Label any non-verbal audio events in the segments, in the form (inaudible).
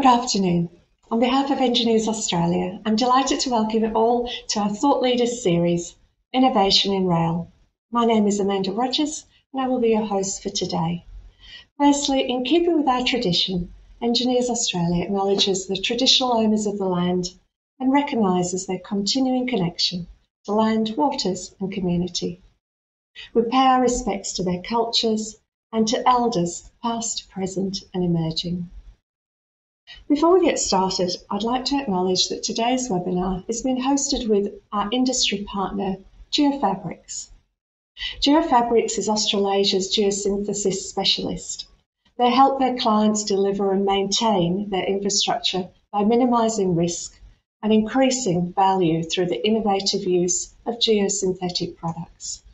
Good afternoon. On behalf of Engineers Australia, I'm delighted to welcome you all to our Thought Leaders series, Innovation in Rail. My name is Amanda Rogers and I will be your host for today. Firstly, in keeping with our tradition, Engineers Australia acknowledges the traditional owners of the land and recognises their continuing connection to land, waters and community. We pay our respects to their cultures and to elders past, present and emerging. Before we get started, I'd like to acknowledge that today's webinar is being hosted with our industry partner, Geofabrics. Geofabrics is Australasia's geosynthetics specialist. They help their clients deliver and maintain their infrastructure by minimising risk and increasing value through the innovative use of geosynthetic products.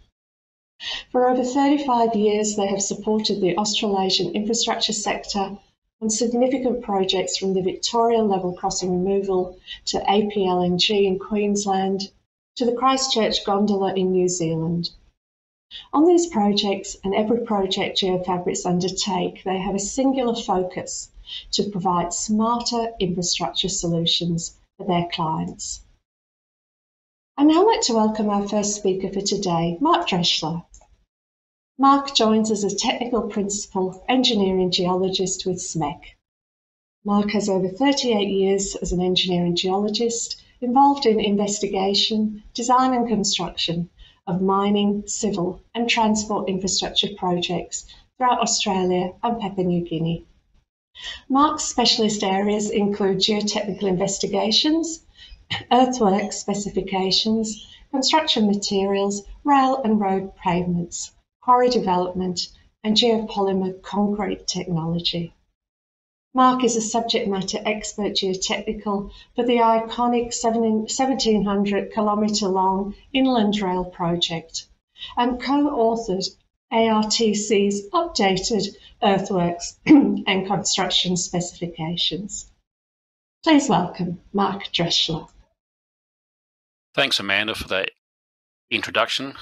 For over 35 years, they have supported the Australasian infrastructure sector on significant projects from the Victoria level crossing removal to APLNG in Queensland to the Christchurch gondola in New Zealand. On these projects and every project Geofabrics undertake, they have a singular focus to provide smarter infrastructure solutions for their clients. I'd now like to welcome our first speaker for today, Mark Dreschler. Mark joins as a technical principal engineering geologist with SMEC. Mark has over 38 years as an engineering geologist involved in investigation, design and construction of mining, civil and transport infrastructure projects throughout Australia and Papua New Guinea. Mark's specialist areas include geotechnical investigations, earthworks specifications, construction materials, rail and road pavements quarry development, and geopolymer concrete technology. Mark is a subject matter expert geotechnical for the iconic 1700 kilometre long Inland Rail project and co-authored ARTC's updated earthworks (clears throat) and construction specifications. Please welcome Mark Dreschler. Thanks, Amanda, for that introduction.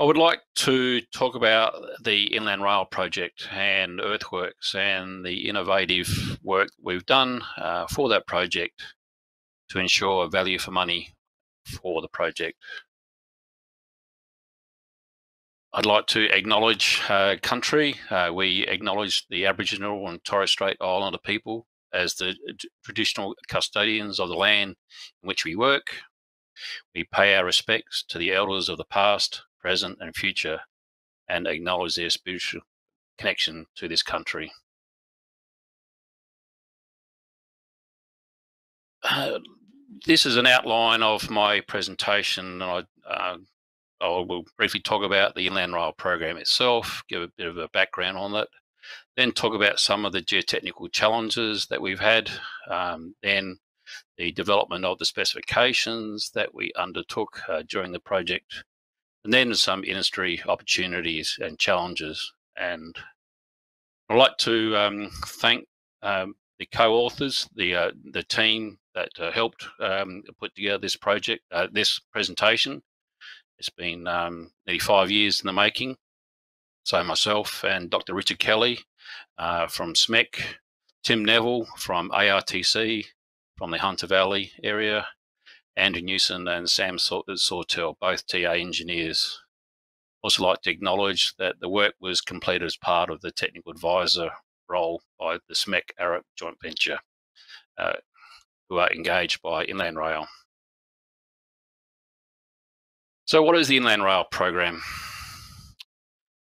I would like to talk about the Inland Rail project and earthworks and the innovative work we've done uh, for that project to ensure value for money for the project. I'd like to acknowledge uh, country. Uh, we acknowledge the Aboriginal and Torres Strait Islander people as the traditional custodians of the land in which we work. We pay our respects to the elders of the past, present, and future, and acknowledge their spiritual connection to this country. Uh, (sighs) this is an outline of my presentation, and I, uh, I will briefly talk about the Inland Rail program itself, give a bit of a background on it, then talk about some of the geotechnical challenges that we've had, um, then the development of the specifications that we undertook uh, during the project, and then some industry opportunities and challenges. And I'd like to um, thank um, the co-authors, the uh, the team that uh, helped um, put together this project, uh, this presentation. It's been um, nearly five years in the making. So myself and Dr. Richard Kelly uh, from SMEC, Tim Neville from ARTC from the Hunter Valley area, Andrew Newson and Sam Sawtell, both TA engineers. Also like to acknowledge that the work was completed as part of the technical advisor role by the SMEC Arup joint venture, uh, who are engaged by Inland Rail. So what is the Inland Rail program?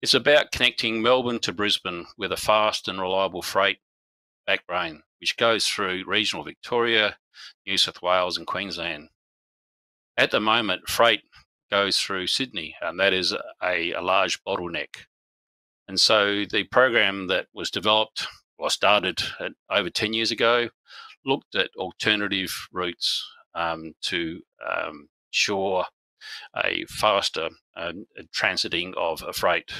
It's about connecting Melbourne to Brisbane with a fast and reliable freight backbone, which goes through regional Victoria, New South Wales and Queensland. At the moment, freight goes through Sydney, and that is a, a large bottleneck. And so the program that was developed or started at, over 10 years ago looked at alternative routes um, to um, ensure a faster uh, transiting of freight.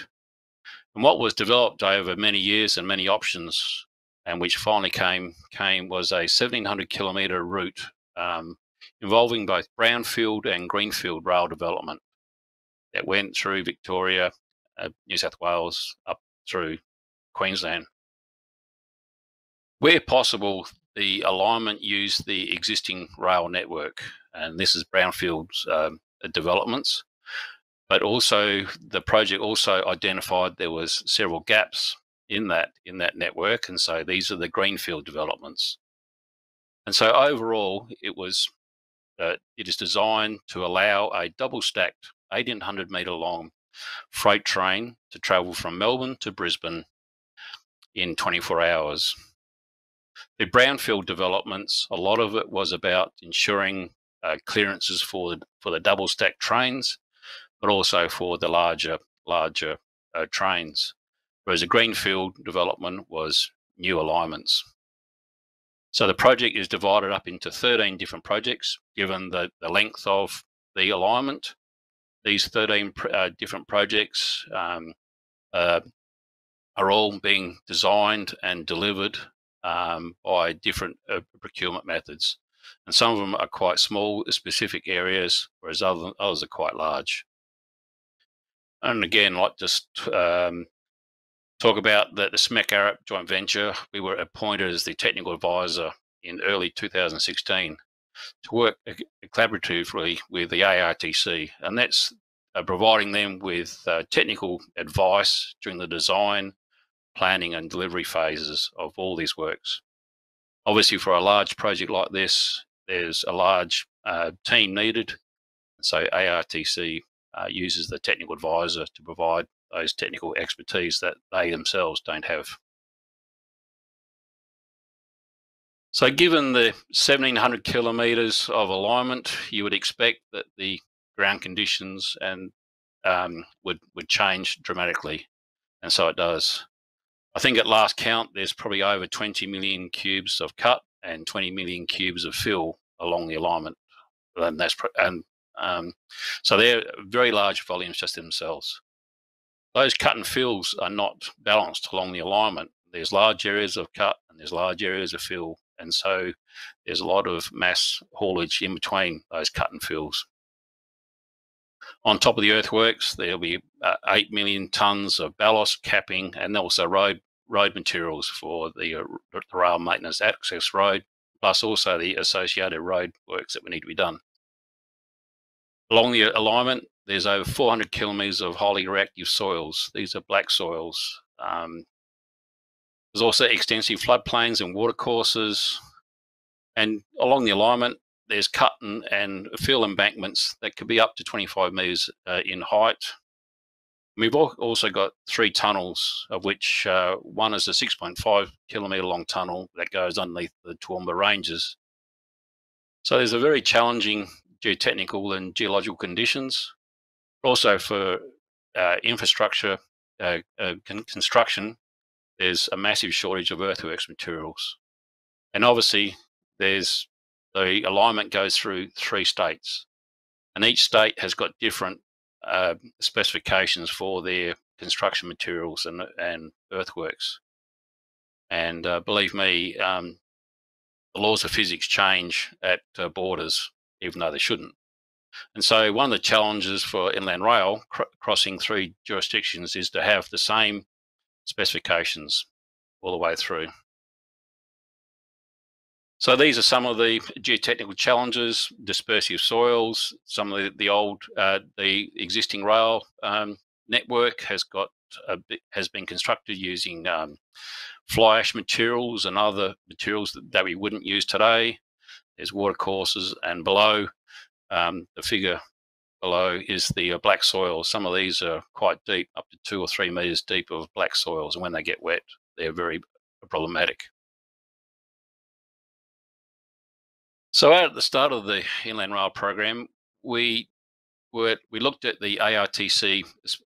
And what was developed over many years and many options and which finally came came was a 1700 kilometre route um, involving both brownfield and greenfield rail development that went through Victoria, uh, New South Wales, up through Queensland. Where possible, the alignment used the existing rail network, and this is brownfields um, developments. But also, the project also identified there was several gaps in that in that network, and so these are the greenfield developments. And so overall, it was uh, it is designed to allow a double stacked 1800 metre long freight train to travel from Melbourne to Brisbane in 24 hours. The brownfield developments, a lot of it was about ensuring uh, clearances for for the double stack trains, but also for the larger larger uh, trains. Whereas the greenfield development was new alignments. So the project is divided up into 13 different projects, given the, the length of the alignment. These 13 uh, different projects um, uh, are all being designed and delivered um, by different uh, procurement methods. And some of them are quite small, specific areas, whereas other, others are quite large. And again, like just um, talk about the, the SMEC Arup joint venture. We were appointed as the technical advisor in early 2016 to work collaboratively with the ARTC, and that's uh, providing them with uh, technical advice during the design, planning, and delivery phases of all these works. Obviously, for a large project like this, there's a large uh, team needed, so ARTC uh, uses the technical advisor to provide those technical expertise that they themselves don't have. So given the 1700 kilometres of alignment, you would expect that the ground conditions and um, would, would change dramatically. And so it does. I think at last count, there's probably over 20 million cubes of cut and 20 million cubes of fill along the alignment. And that's and um, so they're very large volumes just themselves. Those cut and fills are not balanced along the alignment. There's large areas of cut and there's large areas of fill. And so there's a lot of mass haulage in between those cut and fills. On top of the earthworks, there'll be uh, 8 million tonnes of ballast, capping, and also road road materials for the, uh, the rail maintenance access road, plus also the associated road works that we need to be done. Along the alignment, there's over 400 kilometres of highly reactive soils. These are black soils. Um, there's also extensive floodplains and watercourses. And along the alignment, there's cut and, and fill embankments that could be up to 25 metres uh, in height. We've also got three tunnels, of which uh, one is a 6.5 kilometre long tunnel that goes underneath the Toowoomba Ranges. So there's a very challenging geotechnical and geological conditions. Also for uh, infrastructure uh, uh, con construction, there's a massive shortage of earthworks materials. And obviously, there's the alignment goes through three states, and each state has got different uh, specifications for their construction materials and, and earthworks. And uh, believe me, um, the laws of physics change at uh, borders, even though they shouldn't. And so, one of the challenges for inland rail cr crossing three jurisdictions is to have the same specifications all the way through. So these are some of the geotechnical challenges: dispersive soils. Some of the, the old, uh, the existing rail um, network has got bit, has been constructed using um, fly ash materials and other materials that, that, we wouldn't use today. There's water courses, and below um, the figure below is the uh, black soil. Some of these are quite deep, up to two or three meters deep of black soils. And when they get wet, they're very problematic. So at the start of the Inland Rail program, we were, we looked at the ARTC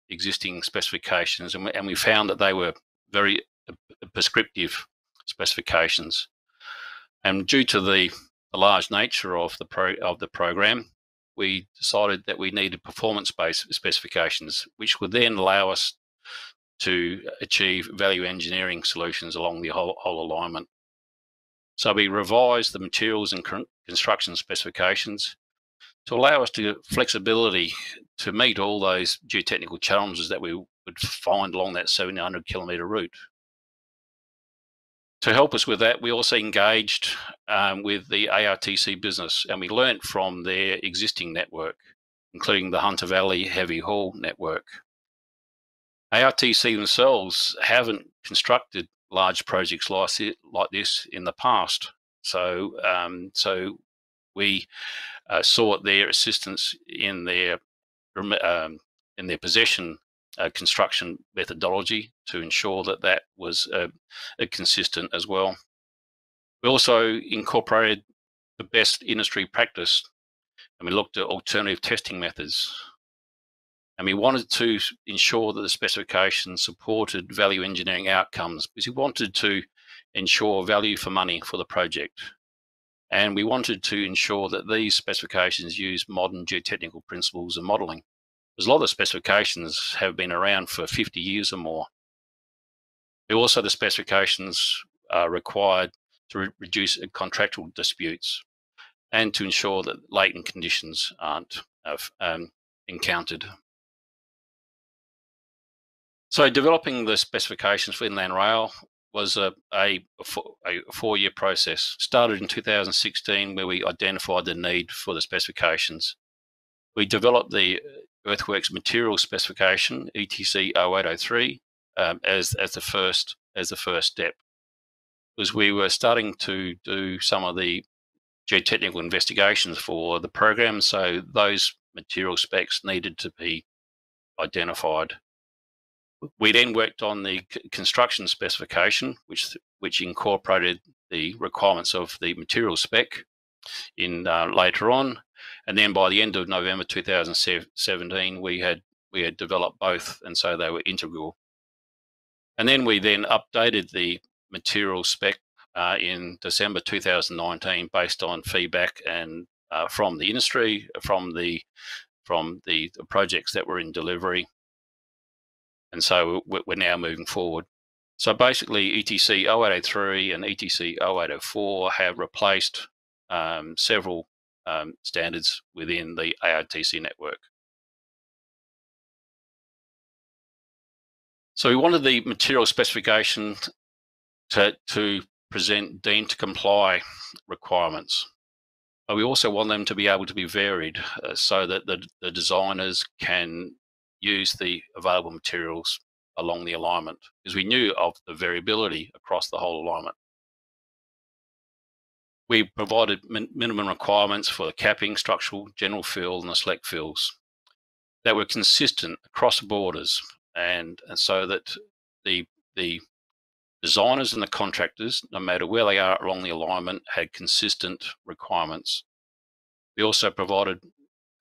existing specifications and we, and we found that they were very uh, prescriptive specifications. And due to the the large nature of the pro, of the program, we decided that we needed performance-based specifications, which would then allow us to achieve value engineering solutions along the whole, whole alignment. So we revised the materials and construction specifications to allow us to flexibility to meet all those geotechnical challenges that we would find along that 700 kilometre route To help us with that, we also engaged um, with the ARTC business and we learnt from their existing network, including the Hunter Valley Heavy Haul network. ARTC themselves haven't constructed large projects like this in the past. So, um, so we uh, sought their assistance in their um, in their possession uh, construction methodology to ensure that that was uh, consistent as well. We also incorporated the best industry practice and we looked at alternative testing methods. And we wanted to ensure that the specifications supported value engineering outcomes because we wanted to ensure value for money for the project. And we wanted to ensure that these specifications use modern geotechnical principles and modelling. A lot of the specifications have been around for 50 years or more. Also, the specifications are required to re reduce uh, contractual disputes and to ensure that latent conditions aren't uh, um, encountered. So developing the specifications for Inland Rail was a, a, a four-year process. Started in 2016 where we identified the need for the specifications. We developed the uh, Earthworks material specification, ETC 0803, um, as, as, the first, as the first step. Because we were starting to do some of the geotechnical investigations for the program, so those material specs needed to be identified. We then worked on the construction specification, which which incorporated the requirements of the material spec in uh, later on, and then by the end of November 2017, we had we had developed both, and so they were integral. And then we then updated the material spec uh, in December 2019 based on feedback and uh, from the industry, from the from the, the projects that were in delivery, and so we're now moving forward. So basically, ETC 0803 and ETC 0804 have replaced um, several um, standards within the ARTC network. So we wanted the material specification to, to present deemed to comply requirements. But we also want them to be able to be varied uh, so that the, the designers can use the available materials along the alignment because we knew of the variability across the whole alignment. We provided min minimum requirements for the capping, structural, general fill, and the select fills that were consistent across borders, and, and so that the the designers and the contractors, no matter where they are along the alignment, had consistent requirements. We also provided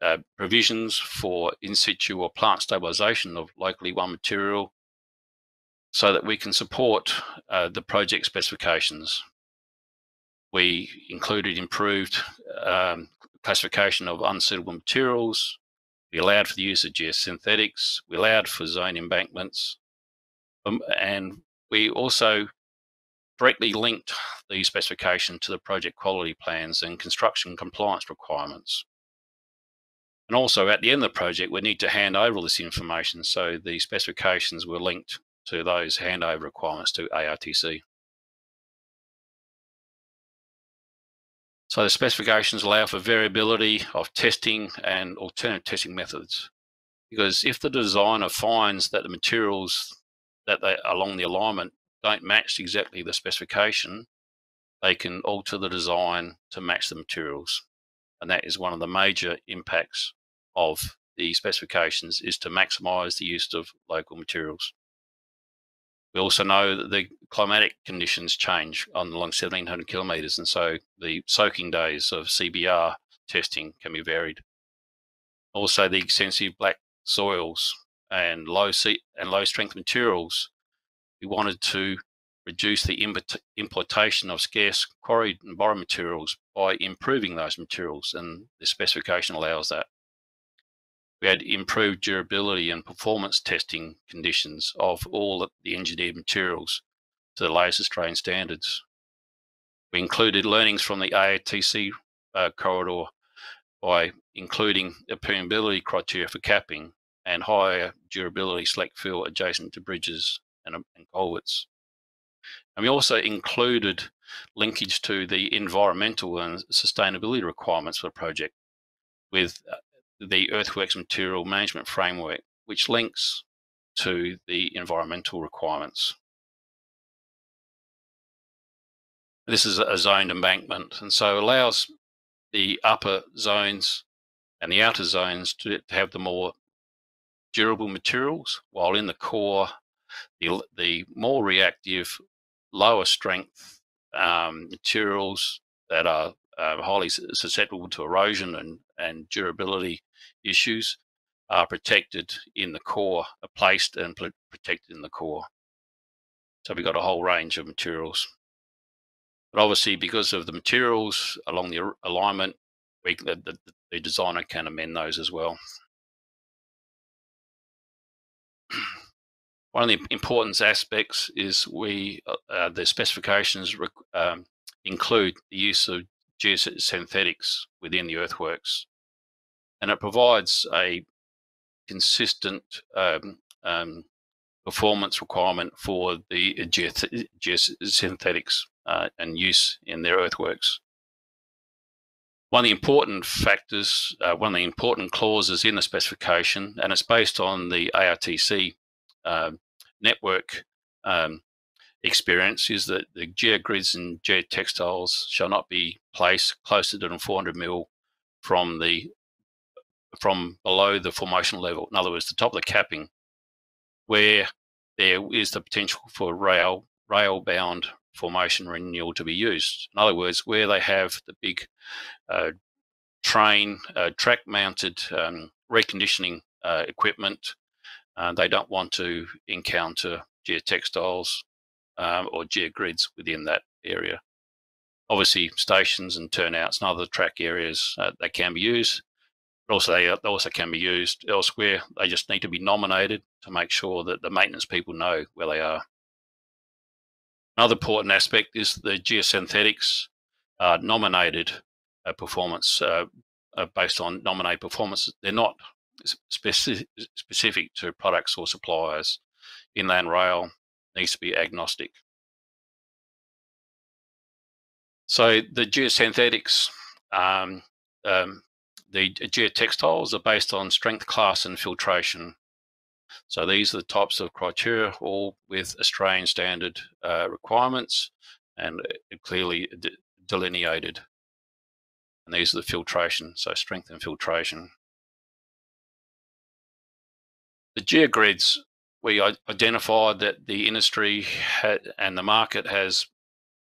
uh, provisions for in situ or plant stabilisation of locally won material so that we can support uh, the project specifications. We included improved um, classification of unsuitable materials. We allowed for the use of geosynthetics. We allowed for zone embankments. Um, and we also directly linked the specification to the project quality plans and construction compliance requirements. And also at the end of the project, we need to hand over this information. So the specifications were linked to those handover requirements to ARTC. So the specifications allow for variability of testing and alternative testing methods. Because if the designer finds that the materials that they along the alignment don't match exactly the specification, they can alter the design to match the materials. And that is one of the major impacts of the specifications is to maximize the use of local materials. We also know that the climatic conditions change on along 1700 kilometres, and so the soaking days of CBR testing can be varied. Also, the extensive black soils and low sea and low strength materials, we wanted to reduce the importation of scarce quarried and borrowed materials by improving those materials, and the specification allows that. We had improved durability and performance testing conditions of all the engineered materials to the latest Australian standards. We included learnings from the ARTC uh, corridor by including the permeability criteria for capping and higher durability select fill adjacent to bridges and, and culverts. And we also included linkage to the environmental and sustainability requirements for the project with uh, the earthworks material management framework, which links to the environmental requirements. This is a zoned embankment and so allows the upper zones and the outer zones to, to have the more durable materials, while in the core, the, the more reactive, lower strength um, materials that are uh, highly susceptible to erosion and, and durability issues are protected in the core, are placed and protected in the core. So we've got a whole range of materials. But obviously, because of the materials along the alignment, we, the, the, the designer can amend those as well. One of the important aspects is we uh, uh the specifications um, include the use of geosynthetics within the earthworks, and it provides a consistent um, um, performance requirement for the geosynthetics uh, and use in their earthworks. One of the important factors, uh, one of the important clauses in the specification, and it's based on the ARTC uh, network um, experience, is that the geogrids and geotextiles shall not be placed closer than 400 mil from the from below the formation level. In other words, the top of the capping, where there is the potential for rail rail bound formation renewal to be used. In other words, where they have the big uh, train uh, track mounted um, reconditioning uh, equipment, uh, they don't want to encounter geotextiles um, or geogrids within that area. Obviously, stations and turnouts and other track areas uh, that can be used, but also they also can be used elsewhere. They just need to be nominated to make sure that the maintenance people know where they are. Another important aspect is the geosynthetics uh, nominated uh, performance uh, uh, based on nominated performance. They're not specific, specific to products or suppliers. Inland rail needs to be agnostic. So the geosynthetics um, um, the geotextiles are based on strength class and filtration. So these are the types of criteria, all with Australian standard uh, requirements and uh, clearly de delineated. And these are the filtration, so strength and filtration. The geogrids, we identified that the industry and the market has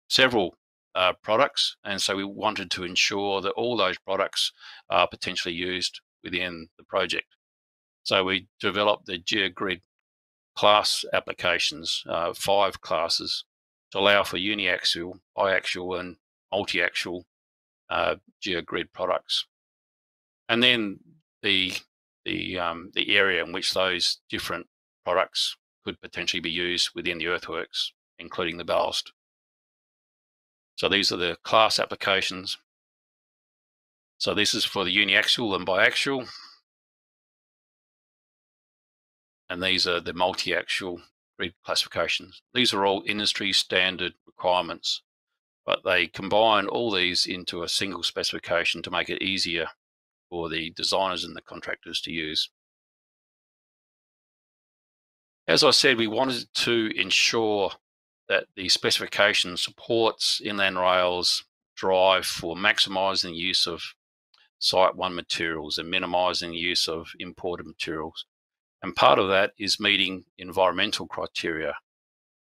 several uh, products. And so we wanted to ensure that all those products are potentially used within the project. So we developed the GeoGrid class applications, uh, five classes, to allow for uniaxial, biaxial, and multi-axial uh, GeoGrid products. And then the the um, the area in which those different products could potentially be used within the earthworks, including the ballast. So these are the class applications. So this is for the uniaxial and biaxial. And these are the multi-axial grid classifications. These are all industry standard requirements, but they combine all these into a single specification to make it easier for the designers and the contractors to use. As I said, we wanted to ensure that the specification supports inland rail's drive for maximising the use of site won materials and minimising the use of imported materials. And part of that is meeting environmental criteria.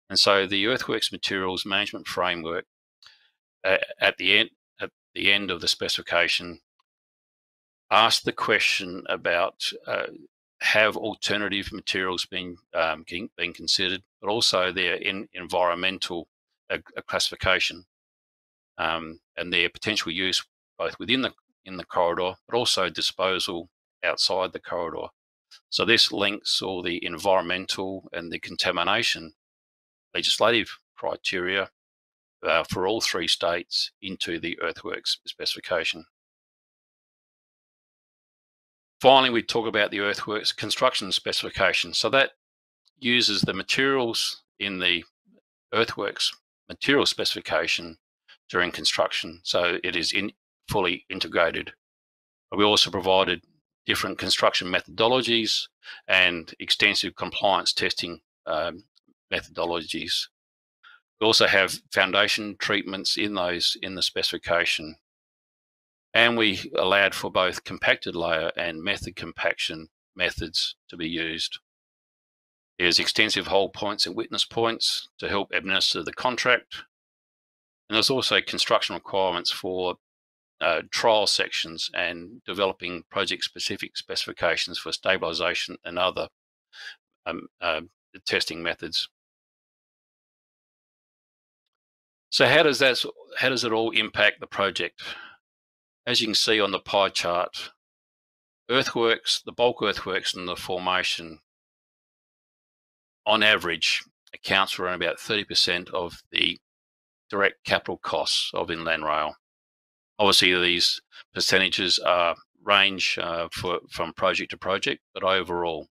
And so the earthworks materials management framework at the end at the end of the specification asked the question about uh, have alternative materials been um, been considered, but also their in environmental uh, classification um, and their potential use both within the in the corridor, but also disposal outside the corridor. So this links all the environmental and the contamination legislative criteria uh, for all three states into the earthworks specification. Finally, we talk about the earthworks construction specification. So that uses the materials in the earthworks material specification during construction. So it is in, fully integrated. We also provided different construction methodologies and extensive compliance testing um, methodologies. We also have foundation treatments in those in the specification. And we allowed for both compacted layer and method compaction methods to be used. There's extensive hold points and witness points to help administer the contract. And there's also construction requirements for uh, trial sections and developing project specific specifications for stabilization and other um, uh, testing methods. So how does that how does it all impact the project? As you can see on the pie chart, earthworks, the bulk earthworks and the formation on average accounts for around about 30% of the direct capital costs of inland rail. Obviously, these percentages are range uh, for, from project to project, but overall.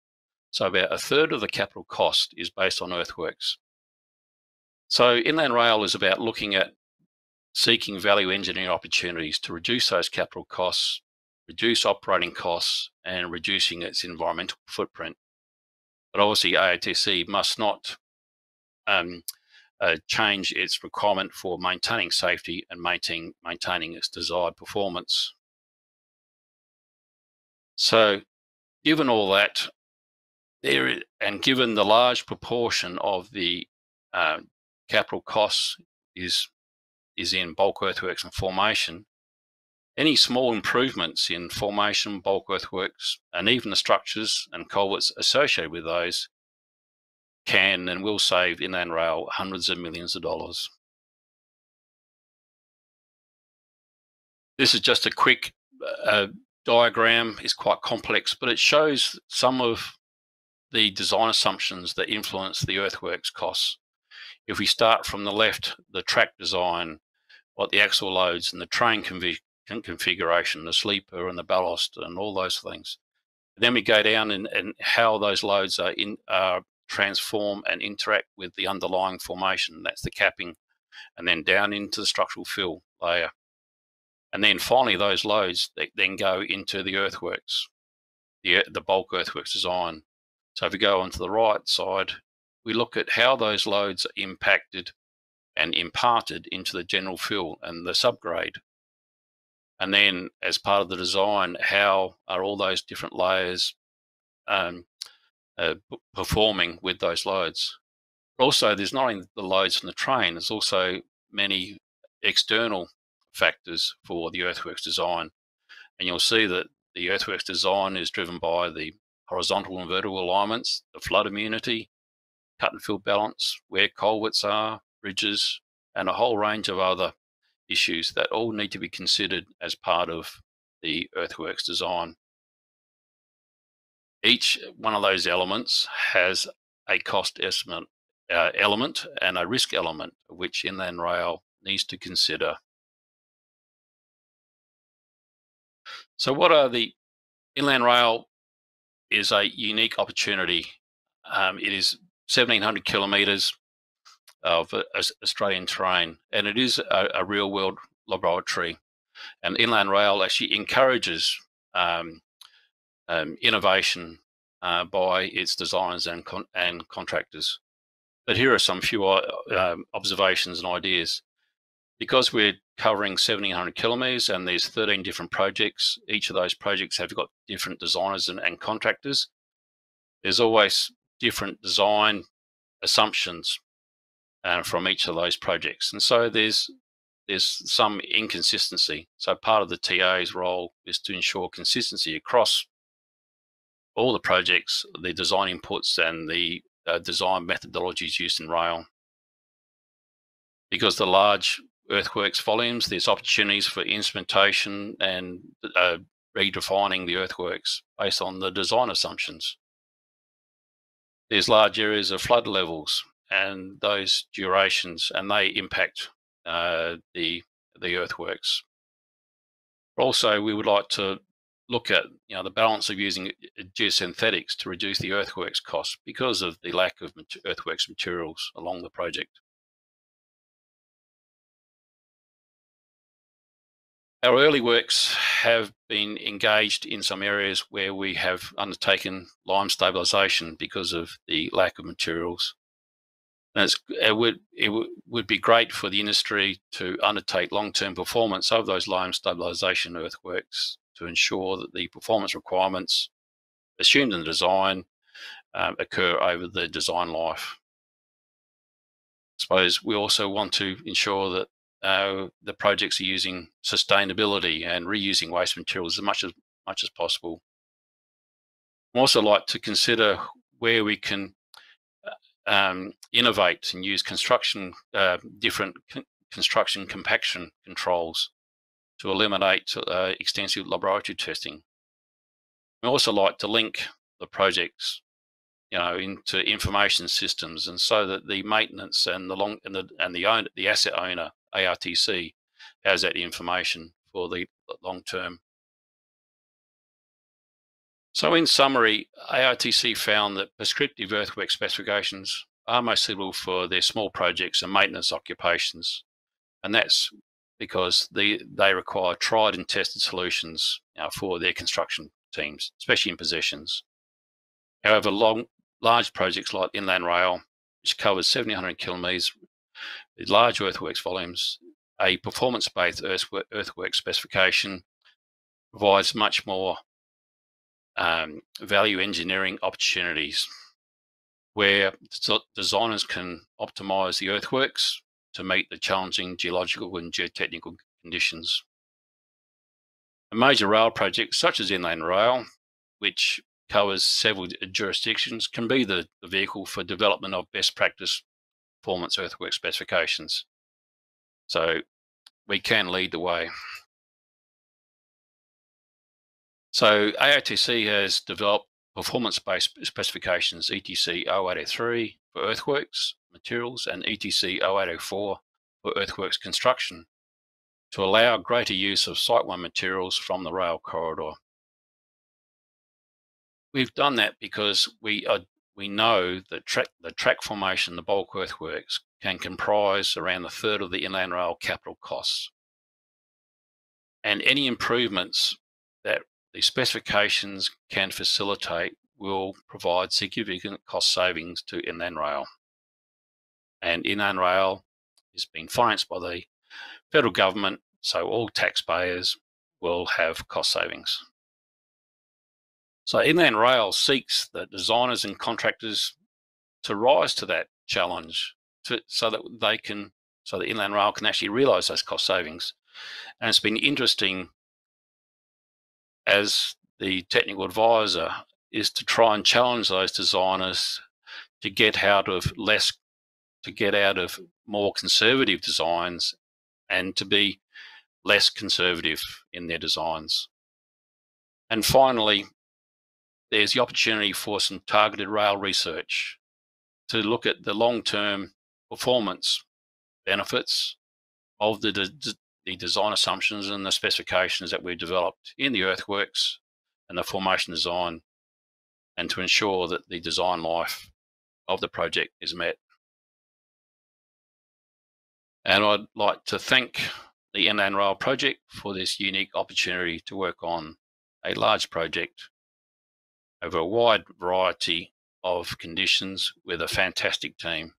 So about a third of the capital cost is based on earthworks. So inland rail is about looking at seeking value engineering opportunities to reduce those capital costs, reduce operating costs, and reducing its environmental footprint. But obviously, ARTC must not um, uh, change its requirement for maintaining safety and maintain, maintaining its desired performance. So, given all that, there and given the large proportion of the uh, capital costs is is in bulk earthworks and formation, any small improvements in formation, bulk earthworks, and even the structures and culverts associated with those can and will save Inland Rail hundreds of millions of dollars. This is just a quick uh, diagram. It's quite complex, but it shows some of the design assumptions that influence the earthworks costs. If we start from the left, the track design, what the axle loads and the train configuration, the sleeper and the ballast and all those things. And then we go down and, and how those loads are in are transform and interact with the underlying formation. That's the capping, and then down into the structural fill layer. And then finally, those loads then go into the earthworks, the, the bulk earthworks design. So if we go onto the right side, we look at how those loads are impacted and imparted into the general fill and the subgrade. And then, as part of the design, how are all those different layers um, uh, performing with those loads? But also, there's not only the loads from the train, there's also many external factors for the earthworks design. And you'll see that the earthworks design is driven by the horizontal and vertical alignments, the flood immunity, cut and fill balance, where culverts are, bridges, and a whole range of other issues that all need to be considered as part of the earthworks design. Each one of those elements has a cost estimate uh, element and a risk element, which Inland Rail needs to consider. So, what are the Inland Rail is a unique opportunity. Um, it is 1,700 kilometres of Australian terrain, and it is a, a, real world laboratory. And Inland Rail actually encourages um, um, innovation uh, by its designers and, con- and contractors. But here are some few uh, um, observations and ideas. Because we're covering 1700 kilometres and there's 13 different projects, each of those projects have got different designers and, and contractors. There's always different design assumptions uh, from each of those projects. And so there's there's some inconsistency. So part of the TA's role is to ensure consistency across all the projects, the design inputs, and the uh, design methodologies used in rail. Because the large earthworks volumes, there's opportunities for instrumentation and uh, redefining the earthworks based on the design assumptions. There's large areas of flood levels and those durations, and they impact uh, the the earthworks. Also, we would like to look at you know the balance of using uh, geosynthetics to reduce the earthworks costs because of the lack of earthworks materials along the project. Our early works have been engaged in some areas where we have undertaken lime stabilisation because of the lack of materials. And it would it would be great for the industry to undertake long-term performance of those lime stabilisation earthworks to ensure that the performance requirements assumed in the design um, occur over the design life. I suppose we also want to ensure that uh, the projects are using sustainability and reusing waste materials as much as much as possible. I also like to consider where we can uh, um, innovate and use construction uh, different con construction compaction controls to eliminate uh, extensive laboratory testing. We also like to link the projects you know, into information systems, and so that the maintenance and the long and the and the own the asset owner ARTC has that information for the long term. So, in summary, ARTC found that prescriptive earthwork specifications are most suitable for their small projects and maintenance occupations, and that's because they they require tried and tested solutions for their construction teams, especially in possessions. However, long large projects like Inland Rail, which covers 700 kilometres large earthworks volumes, a performance-based earthwork, earthwork, specification provides much more um, value engineering opportunities where designers can optimize the earthworks to meet the challenging geological and geotechnical conditions. A major rail project such as Inland Rail, which covers several jurisdictions, can be the, the vehicle for development of best practice performance earthwork specifications. So we can lead the way. So ARTC has developed performance-based specifications ETC 0803 for earthworks materials and ETC 0804 for earthworks construction to allow greater use of Site 1 materials from the rail corridor. We've done that because we are we know that track, the track formation, the bulk earthworks, can comprise around a third of the inland rail capital costs. And any improvements that the specifications can facilitate will provide significant cost savings to inland rail. And inland rail is being financed by the federal government, so all taxpayers will have cost savings. So Inland Rail seeks the designers and contractors to rise to that challenge to, so that they can, so that Inland Rail can actually realise those cost savings. And it's been interesting as the technical advisor is to try and challenge those designers to get out of less, to get out of more conservative designs and to be less conservative in their designs. And finally, there's the opportunity for some targeted rail research to look at the long-term performance benefits of the, de the design assumptions and the specifications that we've developed in the earthworks and the formation design and to ensure that the design life of the project is met. And I'd like to thank the Inland Rail project for this unique opportunity to work on a large project over a wide variety of conditions with a fantastic team.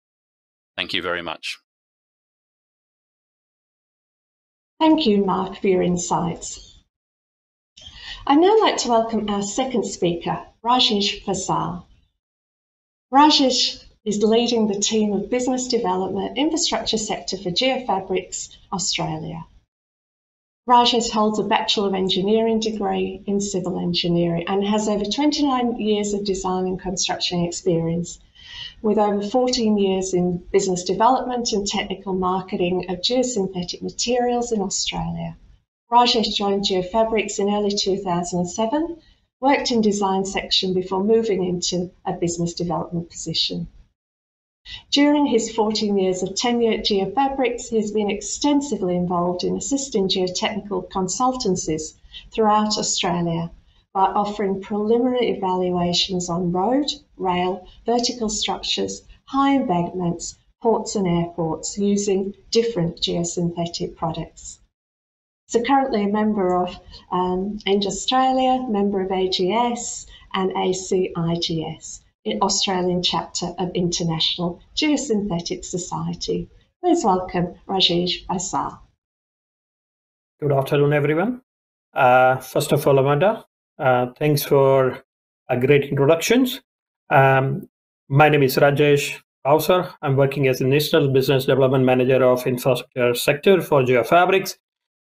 Thank you very much. Thank you, Mark, for your insights. I'd now like to welcome our second speaker, Rajesh Fasal. Rajesh is leading the team of Business Development Infrastructure Sector for Geofabrics Australia. Rajesh holds a Bachelor of Engineering degree in Civil Engineering and has over 29 years of design and construction experience, with over 14 years in business development and technical marketing of geosynthetic materials in Australia. Rajesh joined Geofabrics in early 2007, worked in design section before moving into a business development position. During his 14 years of tenure at Geofabrics, he has been extensively involved in assisting geotechnical consultancies throughout Australia by offering preliminary evaluations on road, rail, vertical structures, high embankments, ports and airports using different geosynthetic products. So currently a member of um, Australia, member of AGS and ACIGS, Australian chapter of International Geosynthetic Society. Please welcome Rajesh Baisal. Good afternoon, everyone. Uh, first of all, Amanda, uh, thanks for a great introductions. Um, my name is Rajesh Bausar. I'm working as the National Business Development Manager of Infrastructure Sector for GeoFabrics,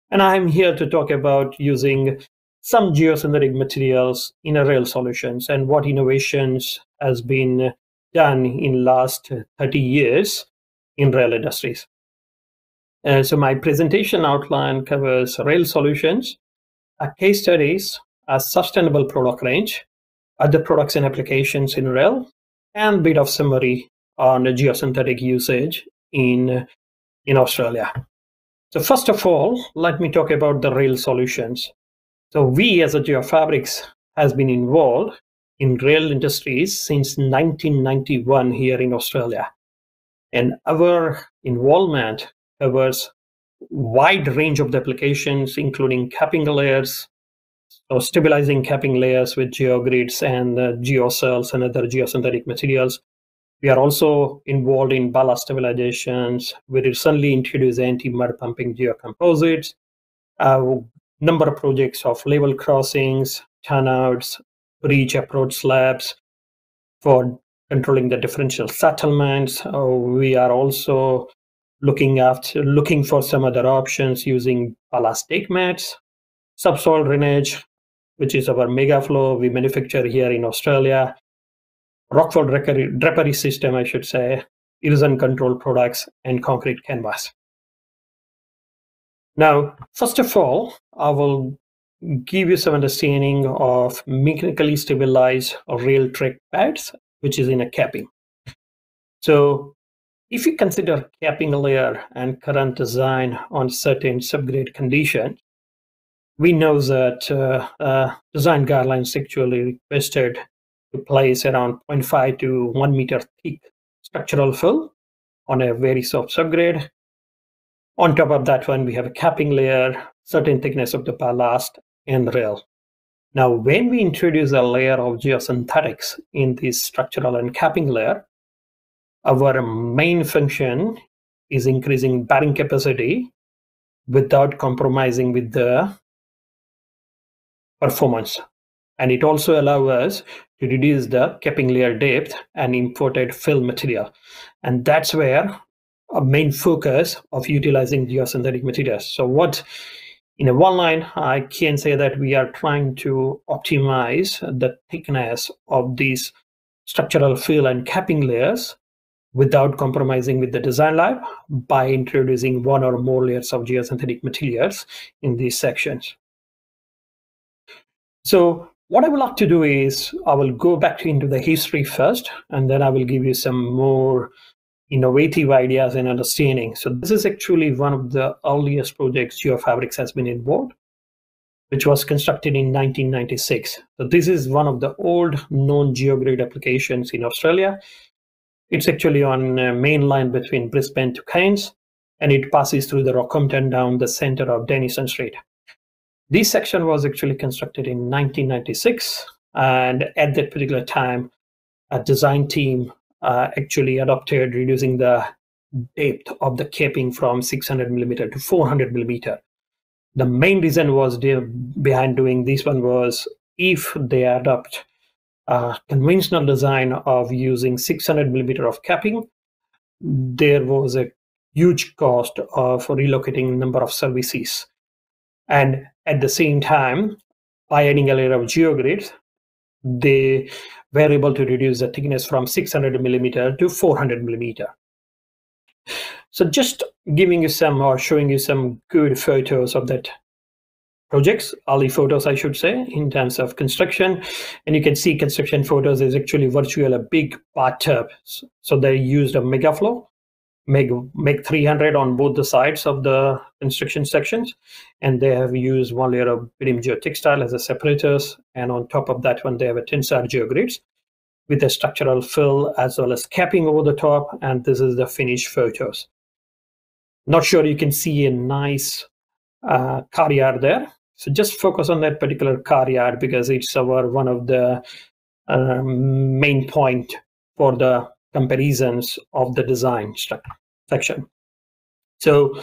and I'm here to talk about using some geosynthetic materials in a rail solutions and what innovations has been done in last 30 years in rail industries. Uh, so my presentation outline covers rail solutions, a case studies, a sustainable product range, other products and applications in rail, and bit of summary on geosynthetic usage in, in Australia. So first of all, let me talk about the rail solutions. So we as a GeoFabrics has been involved in rail industries since 1991 here in Australia. And our involvement covers wide range of the applications, including capping layers, so stabilizing capping layers with geogrids and uh, geocells and other geosynthetic materials. We are also involved in ballast stabilizations. We recently introduced anti-mud pumping geocomposites. Uh, number of projects of level crossings, turnouts, bridge approach slabs for controlling the differential settlements. Uh, we are also looking after looking for some other options using ballast stake mats, subsoil drainage, which is our mega flow we manufacture here in Australia, rockfall drapery system, I should say, erosion control products, and concrete canvas. Now, first of all, I will give you some understanding of mechanically stabilized rail track pads, which is in a capping. So if you consider capping layer and current design on certain subgrade conditions, we know that uh, uh, design guidelines actually requested to place around 0.5 to 1 meter thick structural fill on a very soft subgrade. On top of that one, we have a capping layer, certain thickness of the ballast, and rail. Now, when we introduce a layer of geosynthetics in this structural and capping layer, our main function is increasing bearing capacity without compromising with the performance. And it also allows us to reduce the capping layer depth and imported fill material. And that's where a main focus of utilizing geosynthetic materials. So what in a one line, I can say that we are trying to optimize the thickness of these structural fill and capping layers without compromising with the design life by introducing one or more layers of geosynthetic materials in these sections. So what I would like to do is I will go back into the history first, and then I will give you some more innovative ideas and understanding. So this is actually one of the earliest projects GeoFabrics has been involved, which was constructed in 1996. So this is one of the old known geogrid applications in Australia. It's actually on a main line between Brisbane to Cairns, and it passes through the Rockhampton down the center of Denison Street. This section was actually constructed in 1996, and at that particular time, a design team uh, actually adopted reducing the depth of the capping from 600 millimeter to 400 millimeter. The main reason was behind doing this one was if they adopt a conventional design of using 600 millimeter of capping, there was a huge cost of relocating number of services. And at the same time, by adding a layer of geogrids, they were able to reduce the thickness from 600 millimeter to 400 millimeter. So just giving you some or showing you some good photos of that projects, early photos, I should say, in terms of construction. And you can see construction photos is actually virtually a big bathtub. So they used a megaflow make make 300 on both the sides of the construction sections and they have used one layer of Bidim geotextile as a separators and on top of that one they have a tensile geogrids with a structural fill as well as capping over the top and this is the finished photos not sure you can see a nice uh, car yard there. So just focus on that particular car yard because it's our one of the um, main point for the comparisons of the design section. So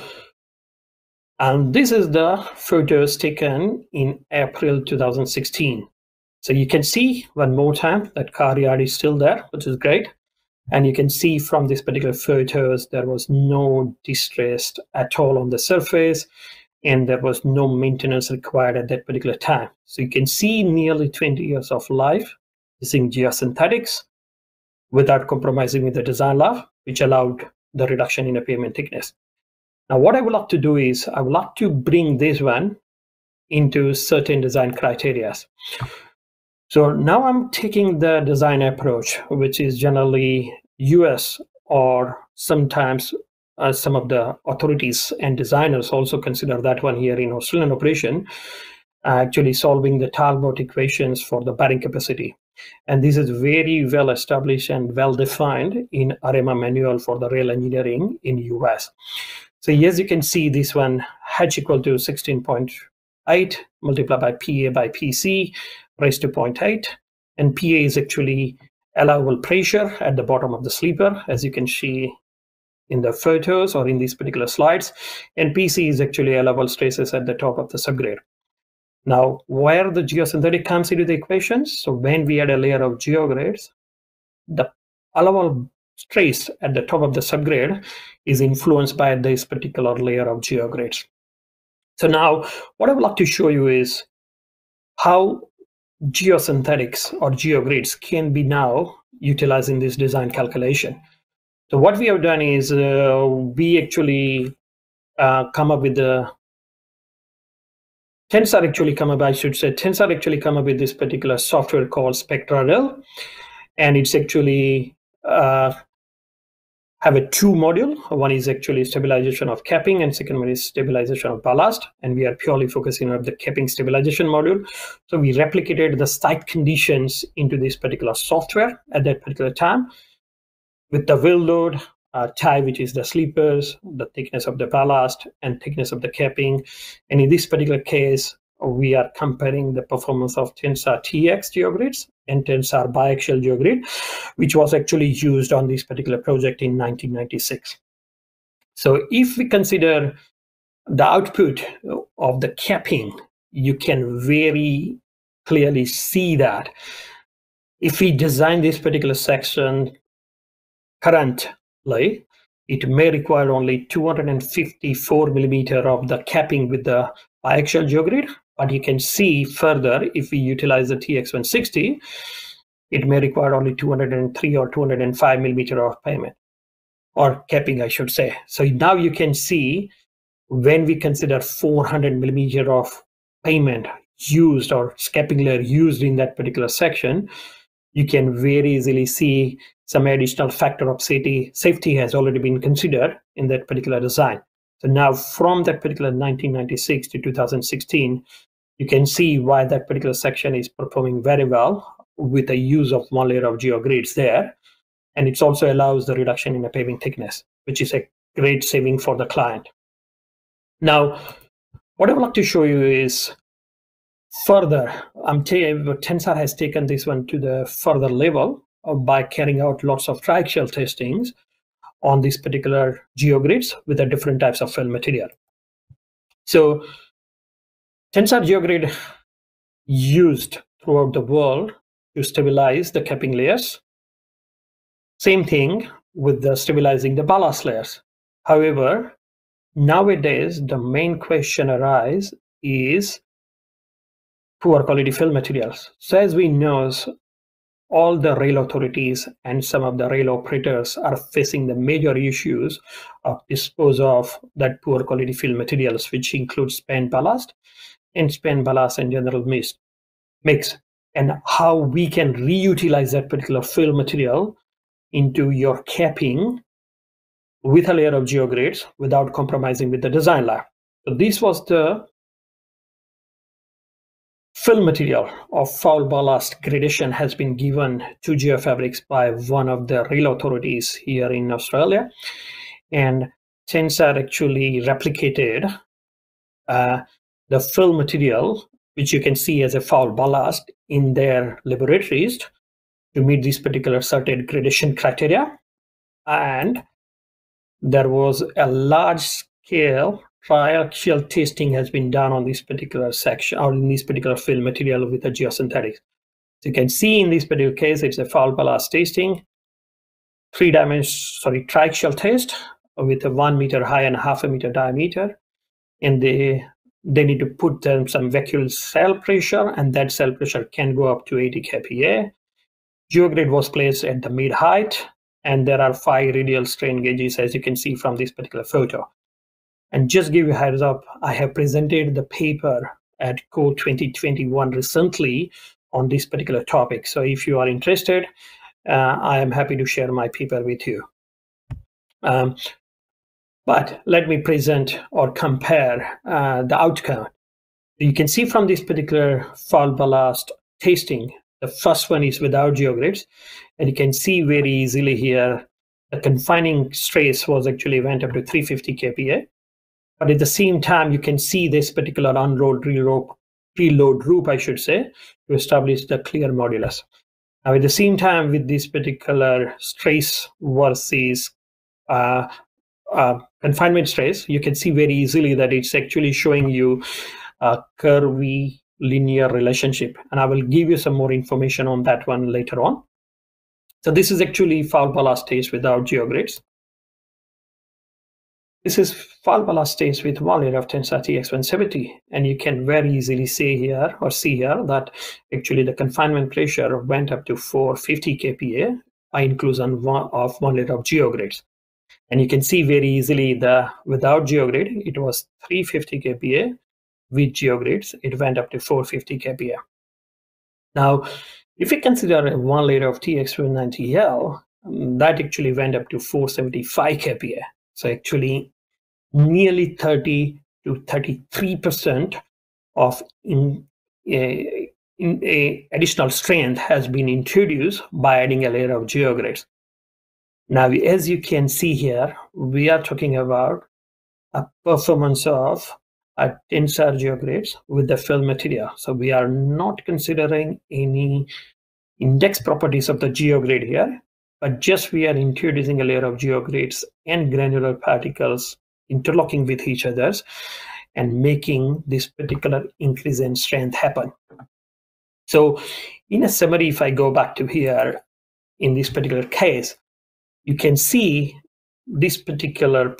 and this is the photos taken in April 2016. So you can see one more time that car yard is still there, which is great. And you can see from these particular photos, there was no distress at all on the surface and there was no maintenance required at that particular time. So you can see nearly 20 years of life using geosynthetics without compromising with the design life, which allowed the reduction in the pavement thickness. Now, what I would like to do is I would like to bring this one into certain design criteria. So now I'm taking the design approach, which is generally US or sometimes uh, some of the authorities and designers also consider that one here in Australian operation, actually solving the Talbot equations for the bearing capacity. And this is very well established and well defined in AREMA manual for the rail engineering in US. So as you can see, this one h equal to 16.8 multiplied by PA by PC raised to 0.8. And PA is actually allowable pressure at the bottom of the sleeper, as you can see in the photos or in these particular slides. And PC is actually allowable stresses at the top of the subgrade. Now, where the geosynthetic comes into the equations, so when we add a layer of geogrids, the allowable stress at the top of the subgrade is influenced by this particular layer of geogrids. So now what I would like to show you is how geosynthetics or geogrids can be now utilized in this design calculation. So what we have done is uh, we actually uh, come up with the Tensar actually come up, I should say, Tensar actually come up with this particular software called SpectraRail. And it's actually uh, have a two module. One is actually stabilization of capping and second one is stabilization of ballast. And we are purely focusing on the capping stabilization module. So we replicated the site conditions into this particular software at that particular time with the wheel load, uh, tie, which is the sleepers, the thickness of the ballast and thickness of the capping. And in this particular case, we are comparing the performance of Tensar TX geogrids and Tensar biaxial geogrid, which was actually used on this particular project in 1996. So if we consider the output of the capping, you can very clearly see that if we design this particular section it may require only 254 millimeter of the capping with the biaxial geogrid but you can see further, if we utilize the TX160, it may require only 203 or 205 millimeter of pavement or capping, I should say. So now you can see when we consider 400 millimeter of pavement used or capping layer used in that particular section, you can very easily see some additional factor of safety, safety has already been considered in that particular design. So now from that particular 1996 to 2016, you can see why that particular section is performing very well with the use of one layer of geogrids there. And it also allows the reduction in the paving thickness, which is a great saving for the client. Now, what I would like to show you is further, I'm Tensar has taken this one to the further level by carrying out lots of triaxial testings on these particular geogrids with the different types of fill material. So Tensar geogrid used throughout the world to stabilize the capping layers. Same thing with the stabilizing the ballast layers. However, nowadays the main question arises is poor quality fill materials. So as we know, all the rail authorities and some of the rail operators are facing the major issues of dispose of that poor quality fill materials, which includes spent ballast and spent ballast and general mist mix, and how we can reutilize that particular fill material into your capping with a layer of geogrids without compromising with the design layer. So this was the fill material of foul ballast gradation has been given to geofabrics by one of the rail authorities here in Australia. And Tensar actually replicated uh, the fill material, which you can see as a foul ballast in their laboratories to meet these particular certain gradation criteria. And there was a large scale triaxial testing has been done on this particular section or in this particular fill material with a geosynthetics. So you can see in this particular case, it's a foul ballast testing, three dimensional, sorry, triaxial test with a one meter high and half a meter diameter. And they they need to put them some vacuole cell pressure, and that cell pressure can go up to 80 kPa. Geogrid was placed at the mid height, and there are five radial strain gauges, as you can see from this particular photo. And just give you a heads up, I have presented the paper at CORE 2021 recently on this particular topic. So if you are interested, uh, I am happy to share my paper with you. Um, but let me present or compare uh, the outcome. You can see from this particular foul ballast testing, the first one is without geogrids, and you can see very easily here the confining stress was actually went up to 350 kPa. But at the same time, you can see this particular unload reload, preload group, I should say, to establish the clear modulus. Now, at the same time, with this particular stress versus uh, uh, confinement stress, you can see very easily that it's actually showing you a curvy linear relationship. And I will give you some more information on that one later on. So this is actually foul ballast test without geogrids. This is foul ballast test with one layer of Tensar TX170. And you can very easily see here or see here that actually the confinement pressure went up to 450 kPa by inclusion one of one layer of geogrids. And you can see very easily the without geogrid, it was 350 kPa. With geogrids, it went up to 450 kPa. Now, if we consider one layer of TX190L, that actually went up to 475 kPa. So actually nearly 30 to 33% of in, in additional strength has been introduced by adding a layer of geogrids. Now, as you can see here, we are talking about a performance of a Tensar geogrids with the fill material. So we are not considering any index properties of the geogrid here, but just we are introducing a layer of geogrids and granular particles interlocking with each others and making this particular increase in strength happen. So in a summary, if I go back to here, in this particular case, you can see this particular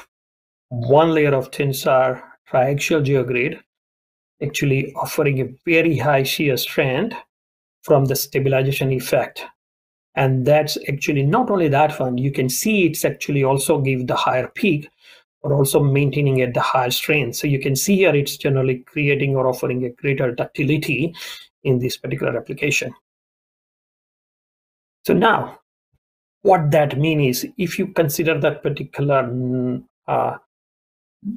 one layer of Tensar triaxial geogrid actually offering a very high shear strength from the stabilization effect. And that's actually not only that one, you can see it's actually also give the higher peak, but also maintaining at the higher strength. So you can see here it's generally creating or offering a greater ductility in this particular application. So now what that means is if you consider that particular mm, uh,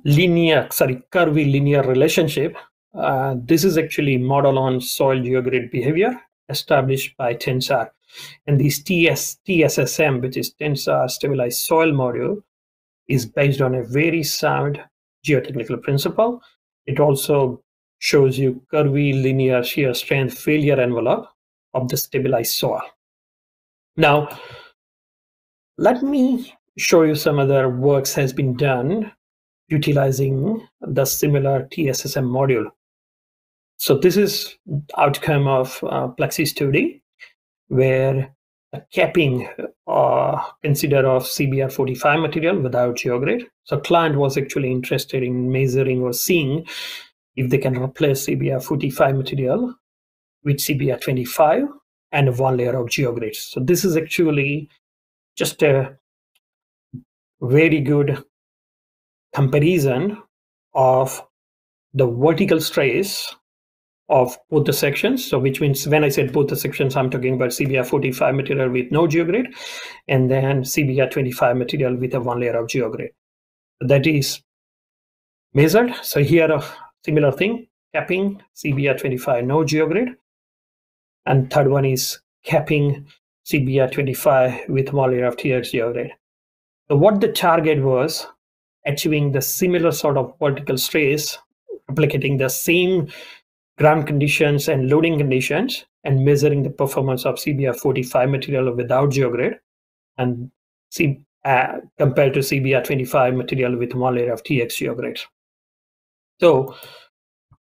linear, sorry, curvy linear relationship, uh, this is actually model on soil geogrid behavior established by Tensar. And this TS, TSSM, which is Tensar Stabilized Soil Module, is based on a very sound geotechnical principle. It also shows you curvy linear shear strength failure envelope of the stabilized soil. Now, let me show you some other works has been done utilizing the similar TSSM module. So this is outcome of uh, study where capping uh, consider of CBR 45 material without geogrid. So client was actually interested in measuring or seeing if they can replace CBR 45 material with CBR 25 and one layer of geogrids. So this is actually just a very good comparison of the vertical stress of both the sections. So which means when I said both the sections, I'm talking about CBR 45 material with no geogrid and then CBR 25 material with a one layer of geogrid. That is measured. So here a similar thing, capping CBR 25 no geogrid. And third one is capping CBR25 with one layer of TX geogrid. So what the target was achieving the similar sort of vertical stress replicating the same ground conditions and loading conditions and measuring the performance of CBR 45 material without geogrid and see, uh, compared to CBR 25 material with one layer of TX geogrid. So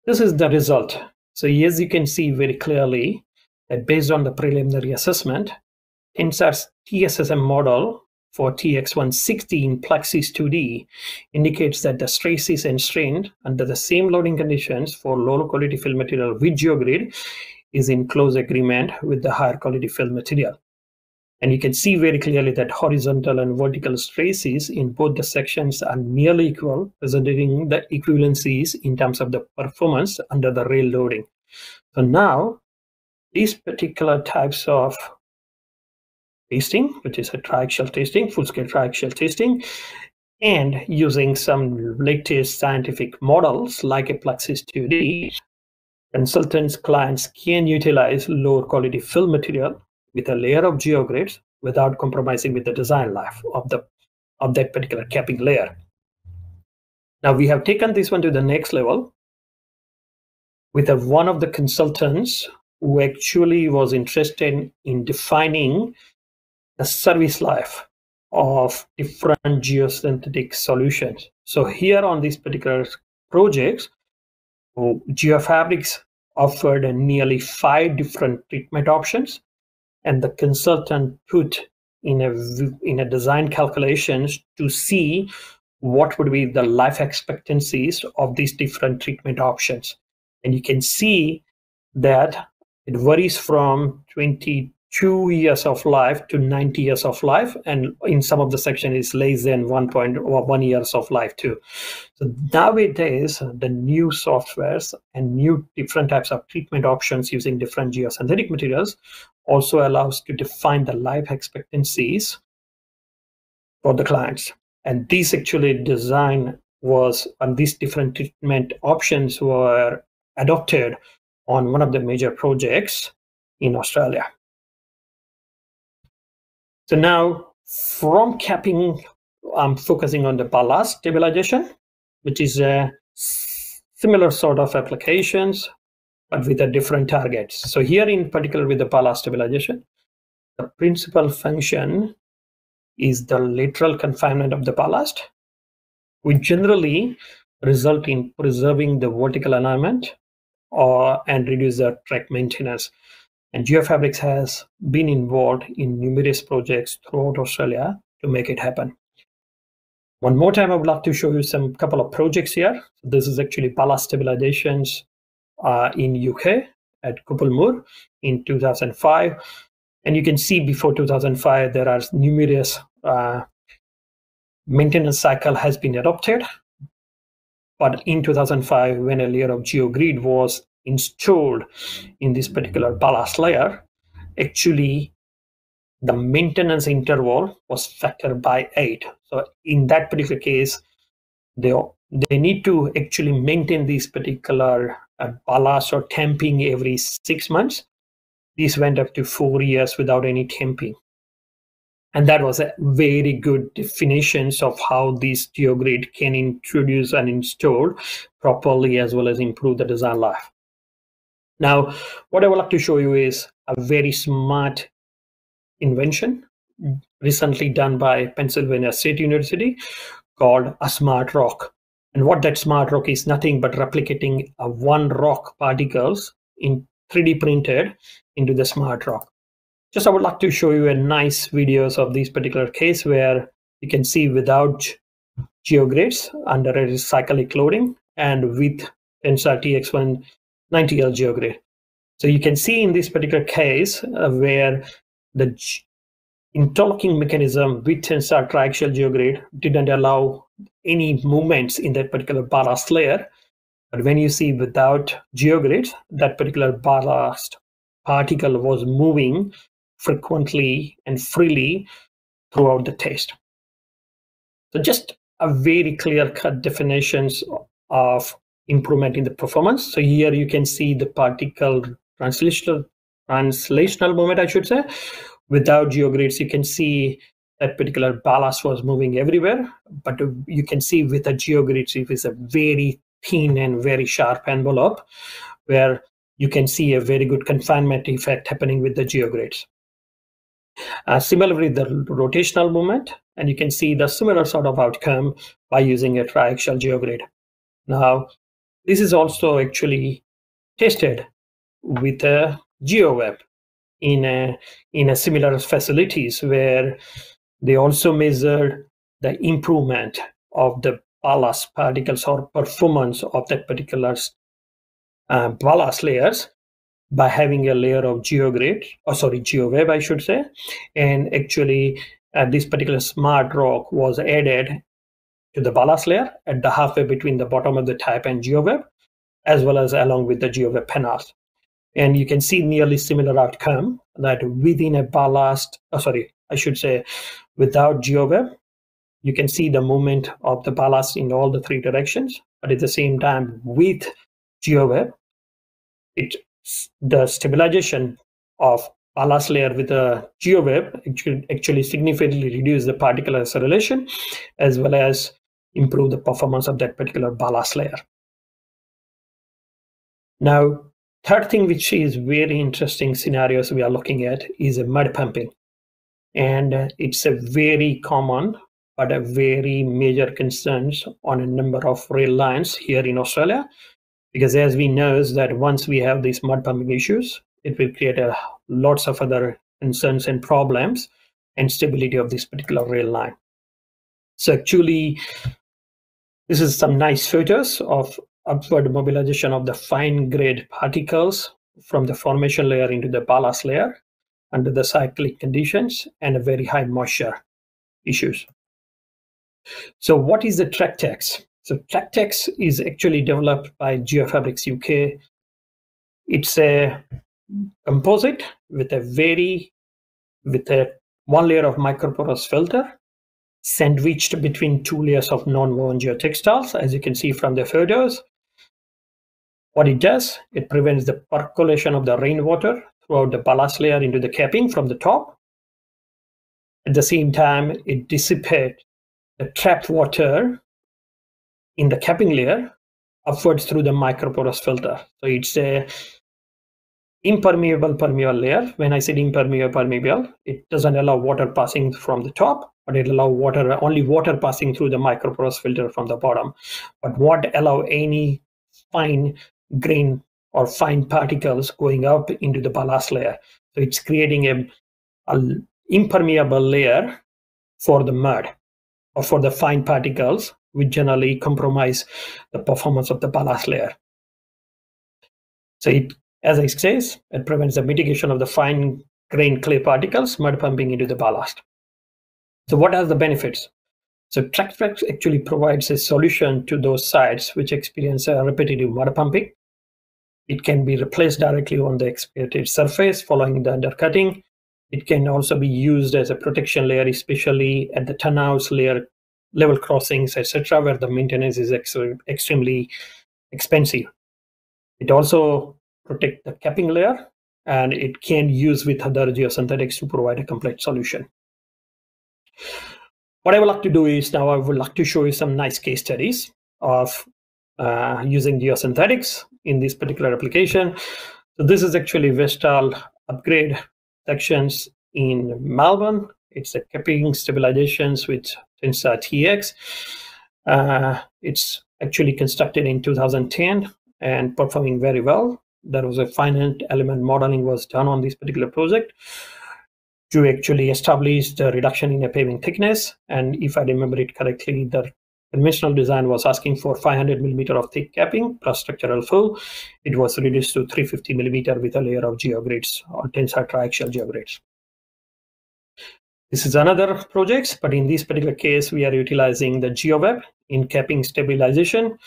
this is the result. So as you can see very clearly that based on the preliminary assessment, Tensar's TSSM model for TX116 Plaxis2D indicates that the stress is enstrained under the same loading conditions for lower quality fill material with GeoGrid is in close agreement with the higher quality fill material. And you can see very clearly that horizontal and vertical stresses in both the sections are nearly equal, presenting the equivalencies in terms of the performance under the rail loading. So now, these particular types of testing, which is a triaxial testing, full-scale triaxial testing, and using some latest scientific models like a Plaxis 2D, consultants, clients can utilize lower quality fill material with a layer of geogrids without compromising with the design life of the of that particular capping layer. Now we have taken this one to the next level with a, one of the consultants who actually was interested in defining the service life of different geosynthetic solutions. So here on these particular projects, GeoFabrics offered nearly five different treatment options, and the consultant put in a in a design calculations to see what would be the life expectancies of these different treatment options. And you can see that it varies from 20 two years of life to 90 years of life and in some of the section is less than one point or one years of life too. So nowadays the new softwares and new different types of treatment options using different geosynthetic materials also allows to define the life expectancies for the clients. And this actually design was and these different treatment options were adopted on one of the major projects in australia so now from capping, I'm focusing on the ballast stabilization, which is a similar sort of applications, but with a different targets. So here in particular with the ballast stabilization, the principal function is the lateral confinement of the ballast, which generally result in preserving the vertical alignment or and reduce the track maintenance. And GeoFabrics has been involved in numerous projects throughout Australia to make it happen. One more time, I would like to show you some couple of projects here. This is actually ballast stabilizations uh, in UK at Coppull Moor in 2005. And you can see before 2005, there are numerous uh, maintenance cycle has been adopted. But in 2005, when a layer of GeoGrid was installed in this particular ballast layer, actually the maintenance interval was factored by eight. So in that particular case, they they need to actually maintain this particular uh, ballast or tamping every six months. This went up to four years without any tamping. And that was a very good definitions of how this GeoGrid can introduce and install properly as well as improve the design life. Now, what I would like to show you is a very smart invention recently done by Pennsylvania State University called a smart rock. And what that smart rock is nothing but replicating a one rock particles in 3D printed into the smart rock. Just I would like to show you a nice videos of this particular case where you can see without geogrids under a cyclic loading and with Tensar TX1 90L geogrid. So you can see in this particular case uh, where the interlocking mechanism with tensar triaxial geogrid didn't allow any movements in that particular ballast layer. But when you see without geogrid, that particular ballast particle was moving frequently and freely throughout the test. So just a very clear cut definitions of improvement in the performance. So here you can see the particle translational translational moment, I should say. Without geogrids, you can see that particular ballast was moving everywhere. But you can see with the geogrids, it is a very thin and very sharp envelope where you can see a very good confinement effect happening with the geogrids. Uh, similarly, the rotational movement, and you can see the similar sort of outcome by using a triaxial geogrid. Now, this is also actually tested with a GeoWeb in a, in a similar facilities where they also measured the improvement of the ballast particles or performance of that particular uh, ballast layers by having a layer of geogrid, or sorry, GeoWeb, I should say. And actually, uh, this particular smart rock was added to the ballast layer at the halfway between the bottom of the type and GeoWeb, as well as along with the GeoWeb panels. And you can see nearly similar outcome that within a ballast, oh, sorry, I should say without GeoWeb, you can see the movement of the ballast in all the three directions. But at the same time, with GeoWeb, it the stabilization of ballast layer with a GeoWeb actually, actually significantly reduce the particle acceleration as well as improve the performance of that particular ballast layer. Now, third thing which is very interesting scenarios we are looking at is a mud pumping. And uh, it's a very common but a very major concerns on a number of rail lines here in Australia because as we know that once we have these mud pumping issues it will create a lots of other concerns and problems and stability of this particular rail line so actually this is some nice photos of upward mobilization of the fine grade particles from the formation layer into the ballast layer under the cyclic conditions and a very high moisture issues so what is the TrackTex? So TrackTex is actually developed by Geofabrics UK. It's a composite with a very with a one layer of microporous filter sandwiched between two layers of non-woven geotextiles, as you can see from the photos. What it does, it prevents the percolation of the rainwater throughout the ballast layer into the capping from the top. At the same time, it dissipates the trapped water in the capping layer upwards through the microporous filter. So it's a impermeable permeable layer. When I said impermeable permeable, it doesn't allow water passing from the top, but it allow water only water passing through the microporous filter from the bottom. But what allow any fine grain or fine particles going up into the ballast layer. So it's creating a, a impermeable layer for the mud or for the fine particles which generally compromise the performance of the ballast layer. So it, as I says, it prevents the mitigation of the fine grain clay particles mud pumping into the ballast. So what are the benefits? So TrackTex actually provides a solution to those sites which experience a repetitive mud pumping. It can be replaced directly on the expected surface following the undercutting. It can also be used as a protection layer, especially at the turnouts layer, level crossings, etc., where the maintenance is ex extremely expensive. It also protects the capping layer, and it can use with other geosynthetics to provide a complete solution. What I would like to do is now I would like to show you some nice case studies of uh, using geosynthetics in this particular application. So this is actually Westall upgrade sections in Melbourne. It's a capping stabilizations with Tensar TX. Uh, it's actually constructed in 2010 and performing very well. There was a finite element modeling was done on this particular project to actually establish the reduction in a paving thickness. And if I remember it correctly, the conventional design was asking for 500 millimeter of thick capping plus structural fill. It was reduced to 350 millimeter with a layer of geogrids or tensile triaxial geogrids. This is another project, but in this particular case, we are utilizing the GeoWeb in capping stabilization.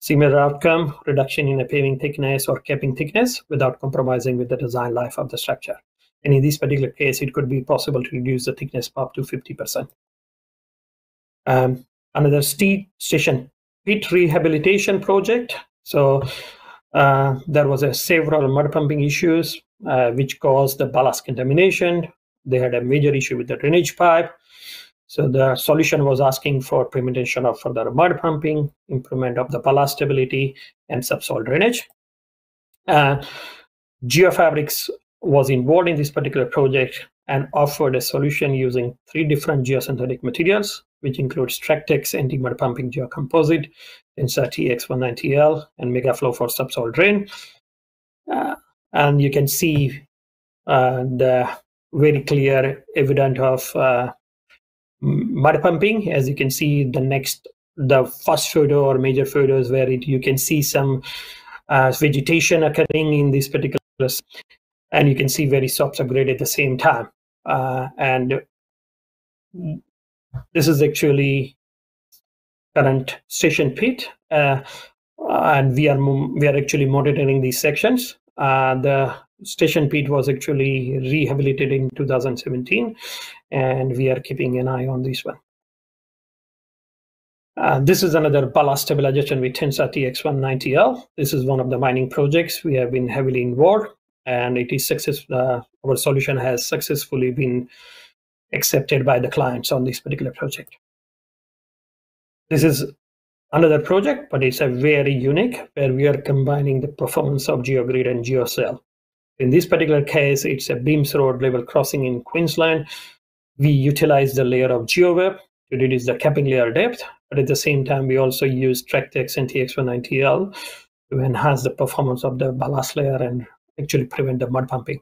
Similar outcome, reduction in a paving thickness or capping thickness without compromising with the design life of the structure. And in this particular case, it could be possible to reduce the thickness up to 50%. Um, another station pit rehabilitation project. So uh, there was a several mud pumping issues uh, which caused the ballast contamination. They had a major issue with the drainage pipe. So the solution was asking for implementation of further mud pumping, improvement of the ballast stability, and subsoil drainage. Uh, Geofabrics was involved in this particular project and offered a solution using three different geosynthetic materials, which includes Tractex anti-mud pumping geocomposite, Tensar TX190L, and Megaflow for subsoil drain. Uh, and you can see uh, the very clear evidence of uh, mud pumping. As you can see, the next, the first photo or major photos where it, you can see some uh, vegetation occurring in this particular, place, and you can see very soft subgrade at the same time. Uh, and this is actually current station pit, uh, and we are we are actually monitoring these sections. Uh, the station Pete was actually rehabilitated in 2017 and we are keeping an eye on this one. Uh, this is another ballast stabilization with Tensar TX190L. This is one of the mining projects we have been heavily involved, and it is success. Uh, our solution has successfully been accepted by the clients on this particular project. This is another project, but it's a very unique where we are combining the performance of GeoGrid and GeoCell. In this particular case, it's a Beams Road level crossing in Queensland we utilize the layer of GeoWeb to reduce the capping layer depth, but at the same time, we also use Tractex and TX190L to enhance the performance of the ballast layer and actually prevent the mud pumping.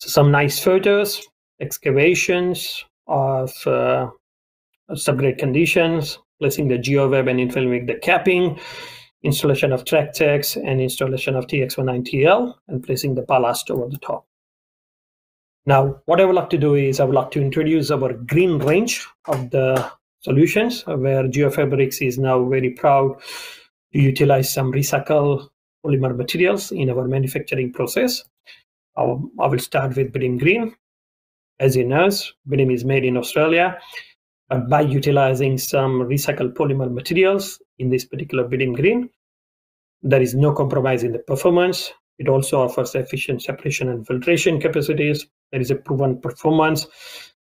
So some nice photos, excavations of uh, subgrade conditions, placing the GeoWeb and infilling the capping, installation of Tractex and installation of TX190L, and placing the ballast over the top. Now, what I would like to do is I would like to introduce our green range of the solutions where GeoFabrics is now very proud to utilize some recycled polymer materials in our manufacturing process. I will start with Bidim Green. As you know, Bidim is made in Australia, but by utilizing some recycled polymer materials in this particular Bidim Green, there is no compromise in the performance. It also offers efficient separation and filtration capacities, there is a proven performance.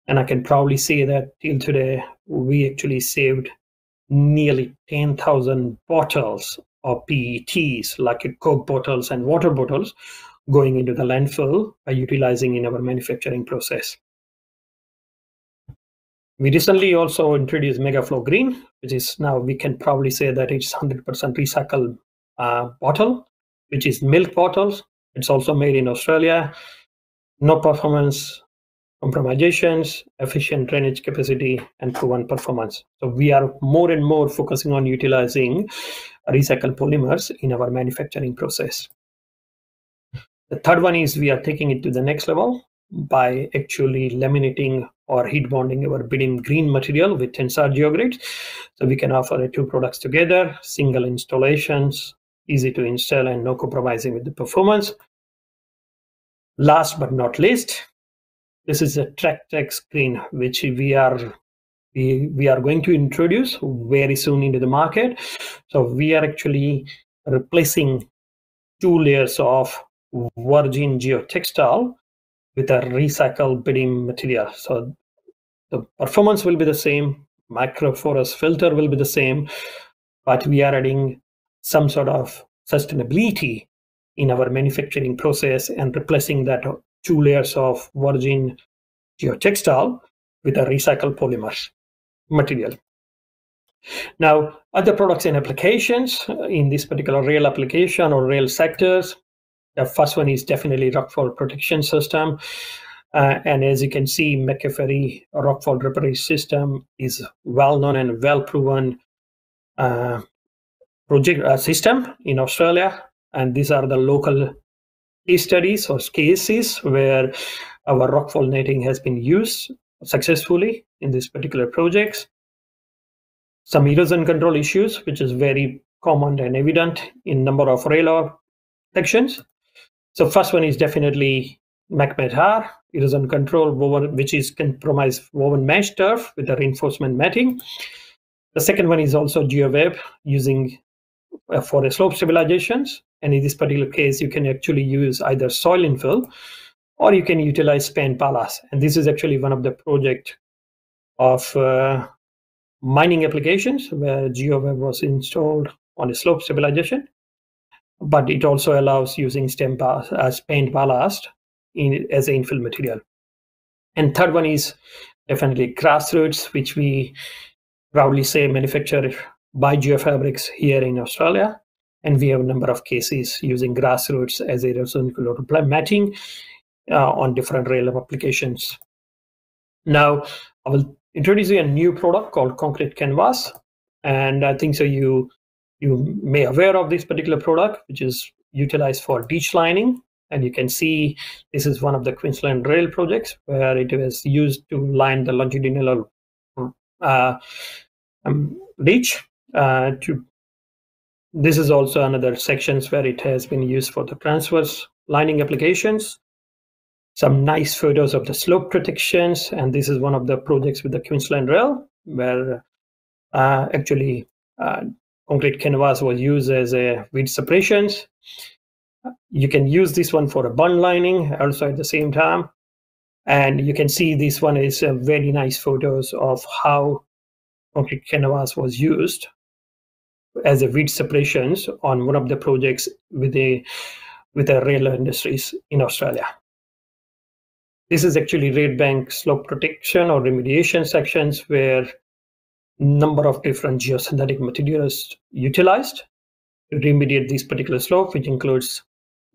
And I can proudly say that till today, we actually saved nearly 10,000 bottles of PETs, like Coke bottles and water bottles, going into the landfill by utilizing in our manufacturing process. We recently also introduced Megaflow Green, which is now we can probably say that it's 100% recycled uh, bottle, which is milk bottles. It's also made in Australia no performance compromisations, efficient drainage capacity, and proven performance. So we are more and more focusing on utilizing recycled polymers in our manufacturing process. The third one is we are taking it to the next level by actually laminating or heat bonding our Bidim green material with Tensar GeoGrid. So we can offer two products together, single installations, easy to install and no compromising with the performance. Last but not least, this is a Tractex screen, which we are we, we are going to introduce very soon into the market. So we are actually replacing two layers of virgin geotextile with a recycled Bidim material. So the performance will be the same, microporous filter will be the same, but we are adding some sort of sustainability in our manufacturing process and replacing that two layers of virgin geotextile with a recycled polymers material. Now, other products and applications uh, in this particular rail application or rail sectors, the first one is definitely rockfall protection system. Uh, and as you can see, McAfee rockfall recovery system is well known and well proven uh, project uh, system in Australia and these are the local case studies or cases where our rockfall netting has been used successfully in these particular projects. Some erosion control issues, which is very common and evident in number of rail sections. So first one is definitely MacMat erosion control woven, which is compromised woven mesh turf with the reinforcement matting. The second one is also GeoWeb using for a slope stabilizations. And in this particular case, you can actually use either soil infill or you can utilize spent ballast. And this is actually one of the project of uh, mining applications where GeoWeb was installed on a slope stabilization, but it also allows using stem uh, spent ballast in, as an infill material. And third one is definitely grassroots, which we proudly say manufactured by Geofabrics here in Australia. And we have a number of cases using grassroots as a horizontal matching uh, on different rail applications. Now, I will introduce you a new product called Concrete Canvas. And I think so you you may aware of this particular product, which is utilized for ditch lining. And you can see this is one of the Queensland Rail projects where it was used to line the longitudinal uh, um, ditch. Uh, to this is also another sections where it has been used for the transverse lining applications some nice photos of the slope protections. And this is one of the projects with the Queensland Rail, where uh, actually uh, concrete canvas was used as a weed separations. You can use this one for a bund lining also at the same time. And you can see this one is uh, very nice photos of how concrete canvas was used as a weed separations on one of the projects with the with the rail industries in Australia. This is actually Red Bank slope protection or remediation sections where number of different geosynthetic materials utilized to remediate this particular slope, which includes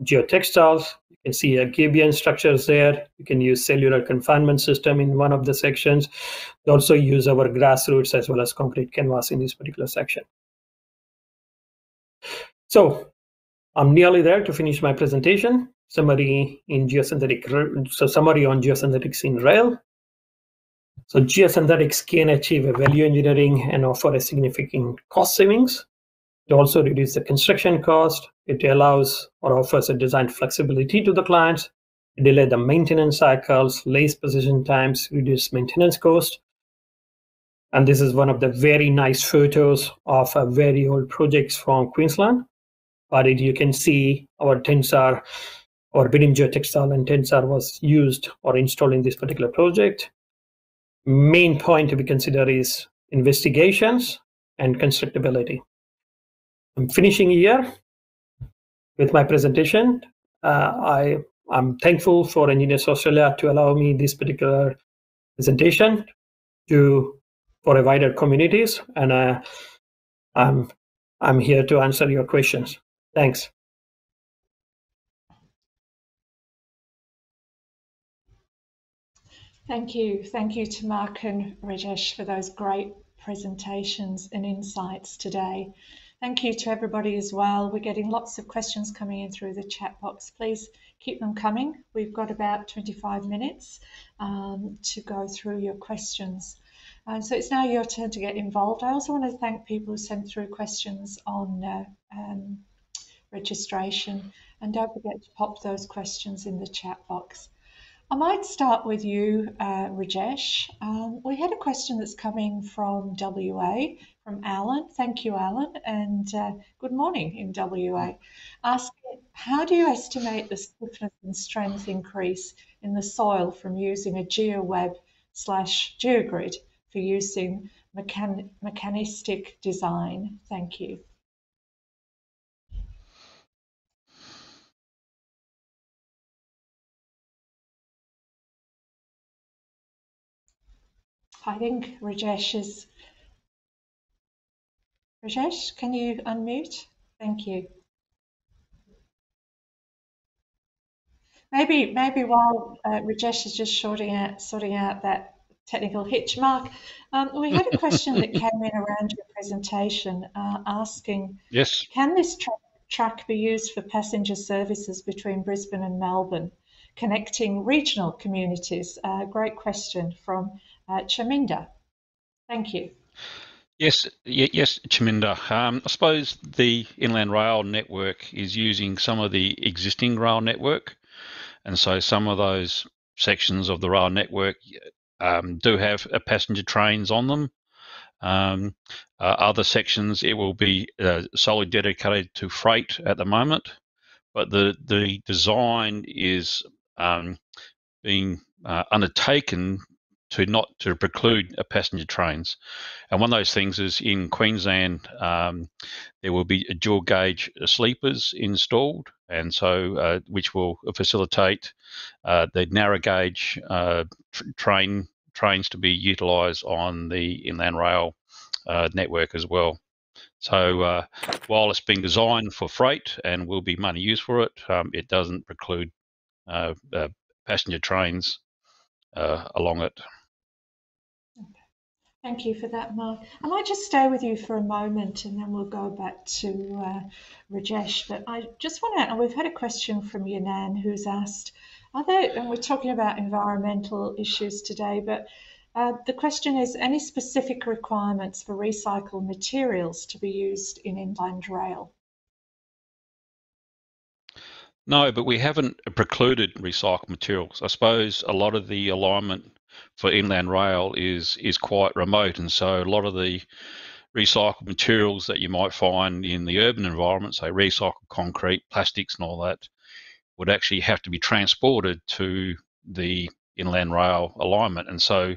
geotextiles. You can see a gabion structures there. You can use cellular confinement system in one of the sections. We also use our grassroots as well as concrete canvas in this particular section. So I'm nearly there to finish my presentation summary in geosynthetic, so summary on geosynthetics in rail. So geosynthetics can achieve a value engineering and offer a significant cost savings. It also reduces the construction cost. It allows or offers a design flexibility to the clients. It delay the maintenance cycles, lace position times, reduce maintenance cost. And this is one of the very nice photos of a very old projects from Queensland. But it, you can see our Tensar or Bidim geotextile and Tensar was used or installed in this particular project. Main point to be considered is investigations and constructability. I'm finishing here with my presentation. Uh, I, I'm thankful for Engineers Australia to allow me this particular presentation to for a wider communities, and uh, I'm I'm here to answer your questions. Thanks. Thank you. Thank you to Mark and Rajesh for those great presentations and insights today. Thank you to everybody as well. We're getting lots of questions coming in through the chat box. Please keep them coming. We've got about 25 minutes um, to go through your questions. So it's now your turn to get involved. I also want to thank people who sent through questions on uh, um, registration and don't forget to pop those questions in the chat box. I might start with you, uh, Rajesh. Um, we had a question that's coming from WA, from Alan. Thank you, Alan, and uh, good morning in WA. Asking, how do you estimate the stiffness and strength increase in the soil from using a GeoWeb slash GeoGrid for using mechan mechanistic design? Thank you. I think Rajesh is. Rajesh, can you unmute? Thank you. Maybe, maybe while uh, Rajesh is just sorting out, sorting out that technical hitch mark, um, we had a question that (laughs) came in around your presentation uh, asking, yes, can this tra track be used for passenger services between Brisbane and Melbourne, connecting regional communities? Uh, great question from uh, Chaminda. Thank you. Yes, yes, Chaminda. Um, I suppose the Inland Rail network is using some of the existing rail network, and so some of those sections of the rail network um, do have uh, passenger trains on them. Um, uh, other sections, it will be uh, solely dedicated to freight at the moment, but the the design is um, being uh, undertaken to not to preclude passenger trains. And one of those things is in Queensland, um, there will be dual gauge sleepers installed, and so uh, which will facilitate uh, the narrow gauge uh, tr- train trains to be utilised on the inland rail uh, network as well. So uh, while it's being designed for freight and will be money used for it, um, it doesn't preclude uh, passenger trains along it. Thank you for that, Mark. I might just stay with you for a moment and then we'll go back to uh, Rajesh. But I just want to, we've had a question from Yanan who's asked, are there, and we're talking about environmental issues today, but uh, the question is any specific requirements for recycled materials to be used in inland rail? No, but we haven't precluded recycled materials. I suppose a lot of the alignment for inland rail is is quite remote, and so a lot of the recycled materials that you might find in the urban environment, say recycled concrete, plastics, and all that, would actually have to be transported to the inland rail alignment, and so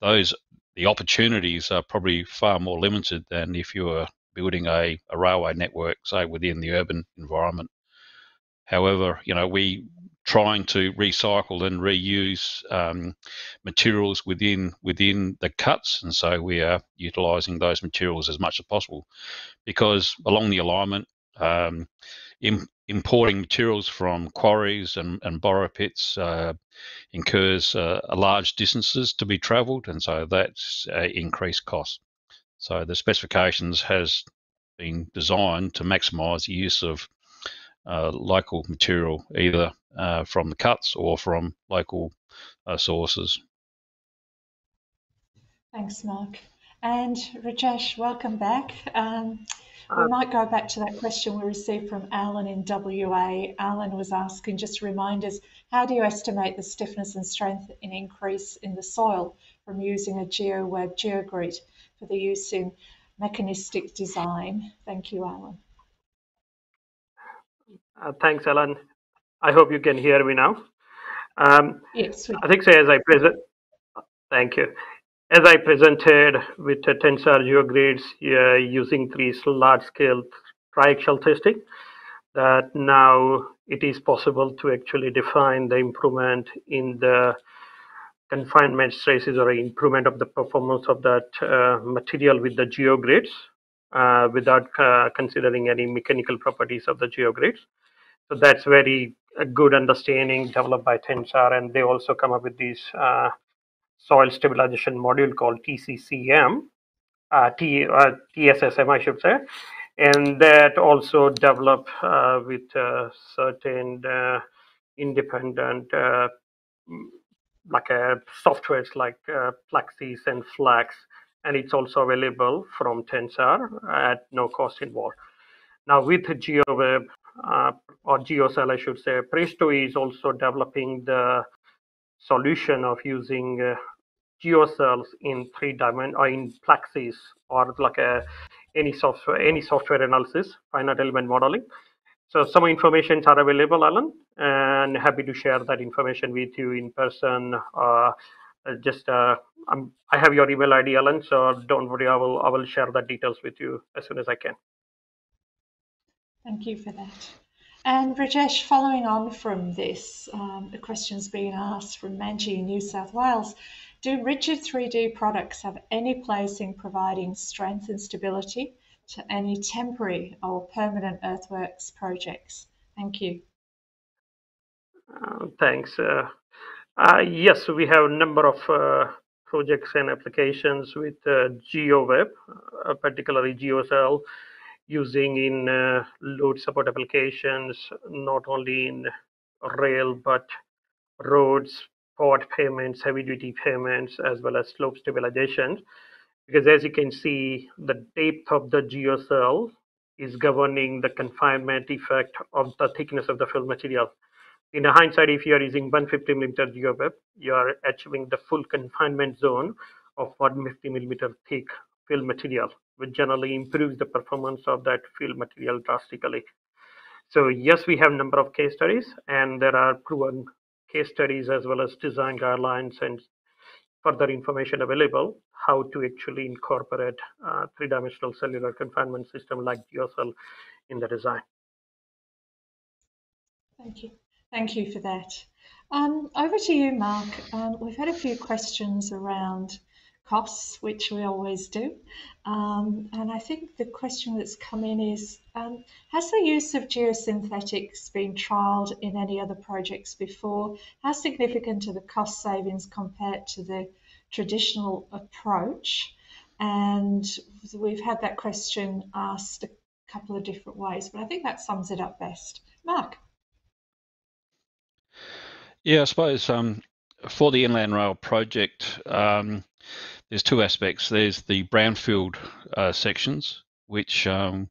those the opportunities are probably far more limited than if you were building a, a railway network, say within the urban environment. However, you know we trying to recycle and reuse um, materials within within the cuts, and so we are utilising those materials as much as possible. Because along the alignment, um, in, importing materials from quarries and, and borrow pits uh, incurs uh, large distances to be travelled, and so that's uh, increased cost. So the specifications has been designed to maximise the use of uh, local material, either uh, from the cuts or from local uh, sources. Thanks, Mark. And Rajesh, welcome back. Um, we might go back to that question we received from Alan in WA. Alan was asking, just to remind us, how do you estimate the stiffness and strength in increase in the soil from using a GeoWeb GeoGrid for the use in mechanistic design? Thank you, Alan. Uh, thanks, Alan. I hope you can hear me now. Um, yes. I think so. As I present, thank you. As I presented with the Tensar GeoGrids uh, using three large-scale triaxial testing, that now it is possible to actually define the improvement in the confinement stresses or improvement of the performance of that uh, material with the geogrids uh, without uh, considering any mechanical properties of the geogrids. So that's very a good understanding developed by Tensar, and they also come up with this uh, soil stabilization module called TCCM, uh, T, uh, TSSM, I should say, and that also developed uh, with uh, certain uh, independent like softwares like Plaxis and FLAC, and it's also available from Tensar at no cost involved. Now with GeoWeb, uh, or GeoCell, I should say, Presto is also developing the solution of using uh, geocells in three dimension or in Plaxis or like a any software any software analysis, finite element modeling. So some information are available, Alan, and happy to share that information with you in person. Uh, just uh, i have your email ID, Alan, so don't worry. I will I will share the details with you as soon as I can. Thank you for that. And Rajesh, following on from this, um, the questions being asked from Manji in New South Wales. Do rigid 3D products have any place in providing strength and stability to any temporary or permanent earthworks projects? Thank you. Uh, thanks. Uh, uh, yes, we have a number of uh, projects and applications with uh, GeoWeb, uh, particularly GeoCell using in uh, load support applications, not only in rail, but roads, port pavements, heavy duty pavements, as well as slope stabilization. Because as you can see, the depth of the geocell is governing the confinement effect of the thickness of the fill material. In the hindsight, if you are using 150 millimeter GeoWeb, you are achieving the full confinement zone of 150 millimeter thick fill material which generally improves the performance of that fill material drastically. So yes, we have a number of case studies, and there are proven case studies as well as design guidelines and further information available how to actually incorporate uh, three-dimensional cellular confinement system like GeoCell in the design. Thank you. Thank you for that. Um, over to you, Mark. Um, we've had a few questions around costs, which we always do. Um, and I think the question that's come in is um, Has the use of geosynthetics been trialled in any other projects before? How significant are the cost savings compared to the traditional approach? And we've had that question asked a couple of different ways, but I think that sums it up best. Mark. Yeah, I suppose um, for the Inland Rail project, um, there's two aspects. There's the brownfield uh, sections, which um,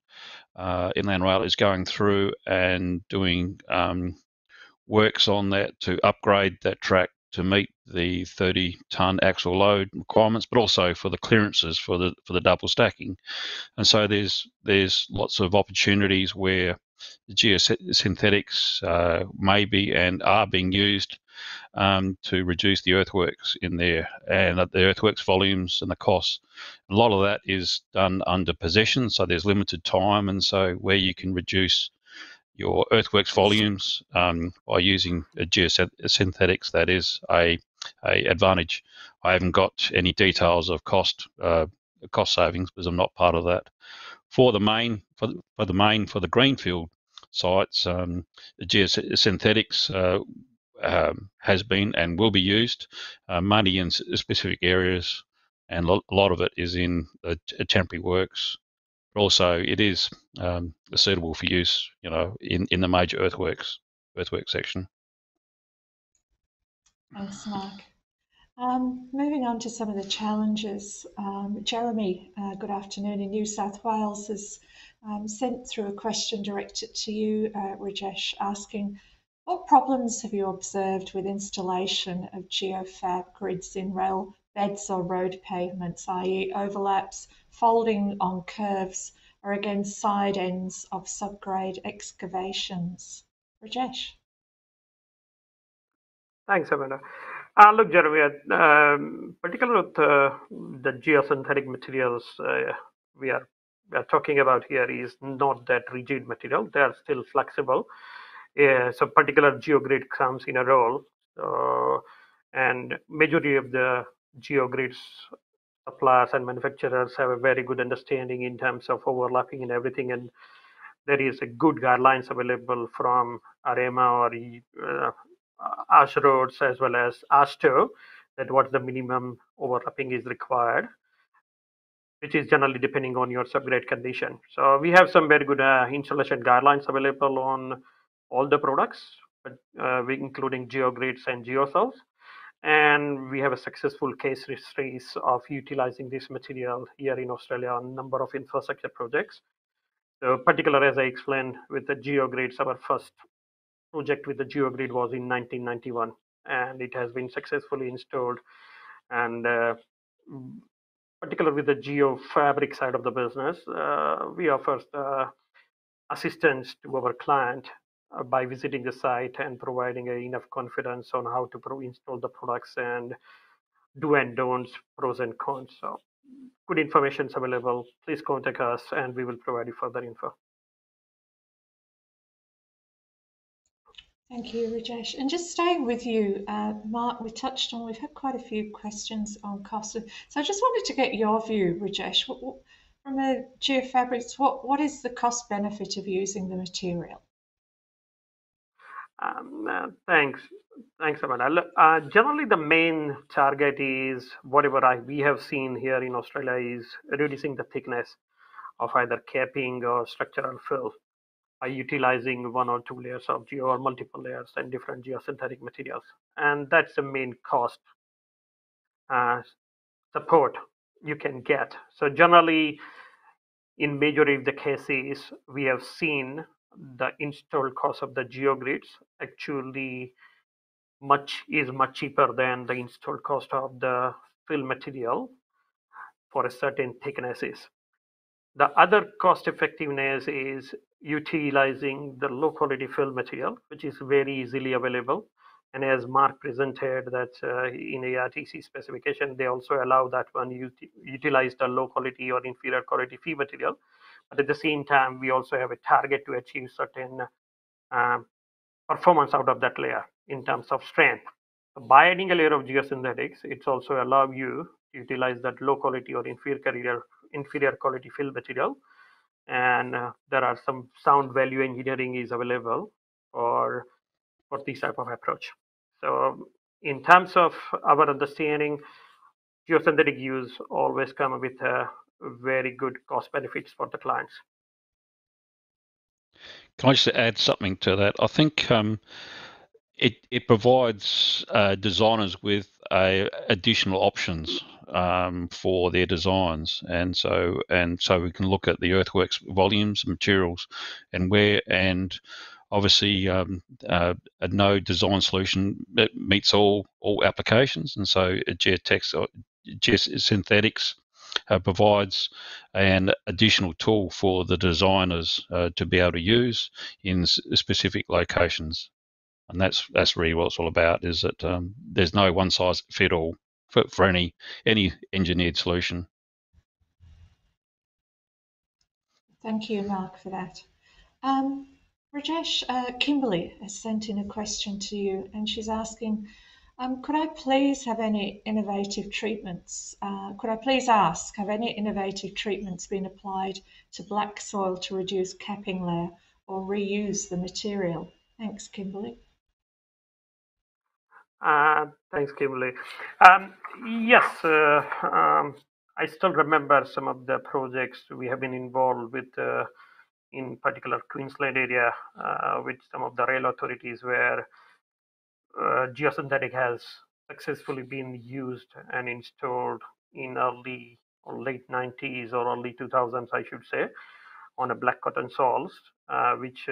uh, Inland Rail is going through and doing um, works on that to upgrade that track to meet the 30 ton axle load requirements, but also for the clearances for the for the double stacking. And so there's there's lots of opportunities where the geosynthetics uh, may be and are being used um, to reduce the earthworks in there and the earthworks volumes and the costs. A lot of that is done under possession, so there's limited time, and so where you can reduce your earthworks volumes um, by using geosynthetics, that is a, a advantage. I haven't got any details of cost uh, cost savings because I'm not part of that. For the main for the, for the main for the greenfield sites, um, geosynthetics uh, um, has been and will be used, uh, money in specific areas, and a lot of it is in the temporary works. But also, it is um, suitable for use, you know, in, in the major earthworks earthwork section. Thanks, Mark. Um, moving on to some of the challenges, um, Jeremy, uh, good afternoon, in New South Wales has um, sent through a question directed to you, uh, Rajesh, asking what problems have you observed with installation of geofab grids in rail beds or road pavements, i.e. overlaps, folding on curves, or against side ends of subgrade excavations? Rajesh. Thanks, Amanda. Uh, look, Jeremy, um, particularly with uh, the geosynthetic materials uh, we are, we are talking about here is not that rigid material. They are still flexible yeah, so particular geogrid comes in a roll. So, and majority of the geogrids suppliers and manufacturers have a very good understanding in terms of overlapping and everything. And there is a good guidelines available from AREMA or uh, Austroads as well as AASHTO that what the minimum overlapping is required which is generally depending on your subgrade condition. So we have some very good uh, installation guidelines available on all the products, uh, including GeoGrids and GeoCells. And we have a successful case histories of utilizing this material here in Australia on a number of infrastructure projects. So particular, as I explained, with the GeoGrids, our first project with the GeoGrid was in 1991, and it has been successfully installed. And uh, particular with the GeoFabric side of the business, uh, we offer uh, assistance to our client by visiting the site and providing enough confidence on how to pro- install the products and do and don'ts, pros and cons. So good information is available. Please contact us and we will provide you further info. Thank you, Rajesh. And just staying with you, uh, Mark, we touched on, we've had quite a few questions on cost. So I just wanted to get your view, Rajesh. What, what, from a geofabrics, what, what is the cost benefit of using the material? Um, uh, thanks. Thanks, Amanda. Uh, generally, the main target is whatever I, we have seen here in Australia is reducing the thickness of either capping or structural fill by utilizing one or two layers of geo or multiple layers and different geosynthetic materials. And that's the main cost uh, support you can get. So generally, in majority of the cases, we have seen the installed cost of the geogrids actually much is much cheaper than the installed cost of the fill material for a certain thicknesses. The other cost effectiveness is utilizing the low quality fill material, which is very easily available And as Mark presented that uh, in ARTC specification, they also allow that one you utilize the low quality or inferior quality fee material. But at the same time, we also have a target to achieve certain um, performance out of that layer in terms of strength. By adding a layer of geosynthetics, it's also allow you to utilize that low quality or inferior, inferior quality fill material. And uh, there are some sound value engineering is available for, for this type of approach. So in terms of our understanding, geosynthetic use always come with a very good cost benefits for the clients. Can I just add something to that? I think um, it it provides uh, designers with uh, additional options um, for their designs, and so and so we can look at the earthworks volumes, materials, and where and obviously um, uh, a node design solution meets all all applications, and so Geotex, uh, Geosynthetics uh, provides an additional tool for the designers uh, to be able to use in specific locations and that's that's really what it's all about. Is that um, there's no one size fit all for, for any any engineered solution. Thank you, Mark, for that. Um, Rajesh, uh, Kimberly has sent in a question to you, and she's asking, um, could I please have any innovative treatments? Uh, could I please ask, have any innovative treatments been applied to black soil to reduce capping layer or reuse the material? Thanks, Kimberly. Uh, thanks, Kimberly. Um, yes, uh, um, I still remember some of the projects we have been involved with, uh, in particular Queensland area, uh, with some of the rail authorities where geosynthetic has successfully been used and installed in early or late 90s or early 2000s, I should say, on a black cotton soils, uh, which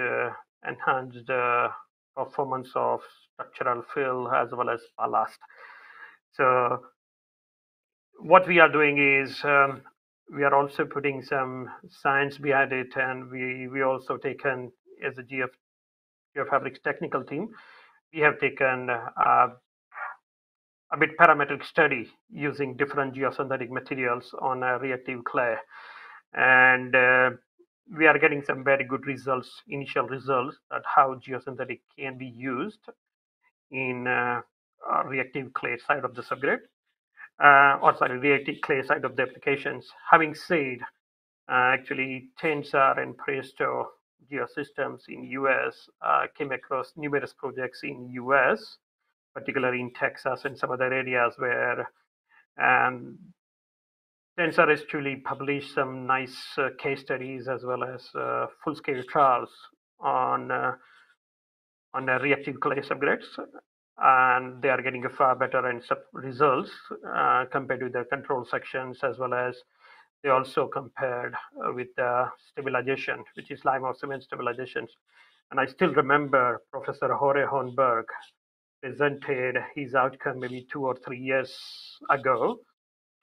enhanced the performance of structural fill as well as ballast. So what we are doing is um, we are also putting some science behind it, and we we also taken as a GF GeoFabrics technical team, we have taken uh, a bit parametric study using different geosynthetic materials on a reactive clay, and uh, we are getting some very good results, initial results, that how geosynthetic can be used in uh, reactive clay side of the subgrade, uh, or sorry, reactive clay side of the applications. Having said, uh, actually, Tensar and Presto geosystems in US uh, came across numerous projects in US, particularly in Texas and some other areas where Tensar has truly published some nice uh, case studies as well as uh, full-scale trials on on the reactive clay subgrades and they are getting a far better and results uh, compared with the control sections as well as they also compared uh, with the stabilization, which is lime or cement stabilizations. And I still remember Professor Jorge Zornberg presented his outcome maybe two or three years ago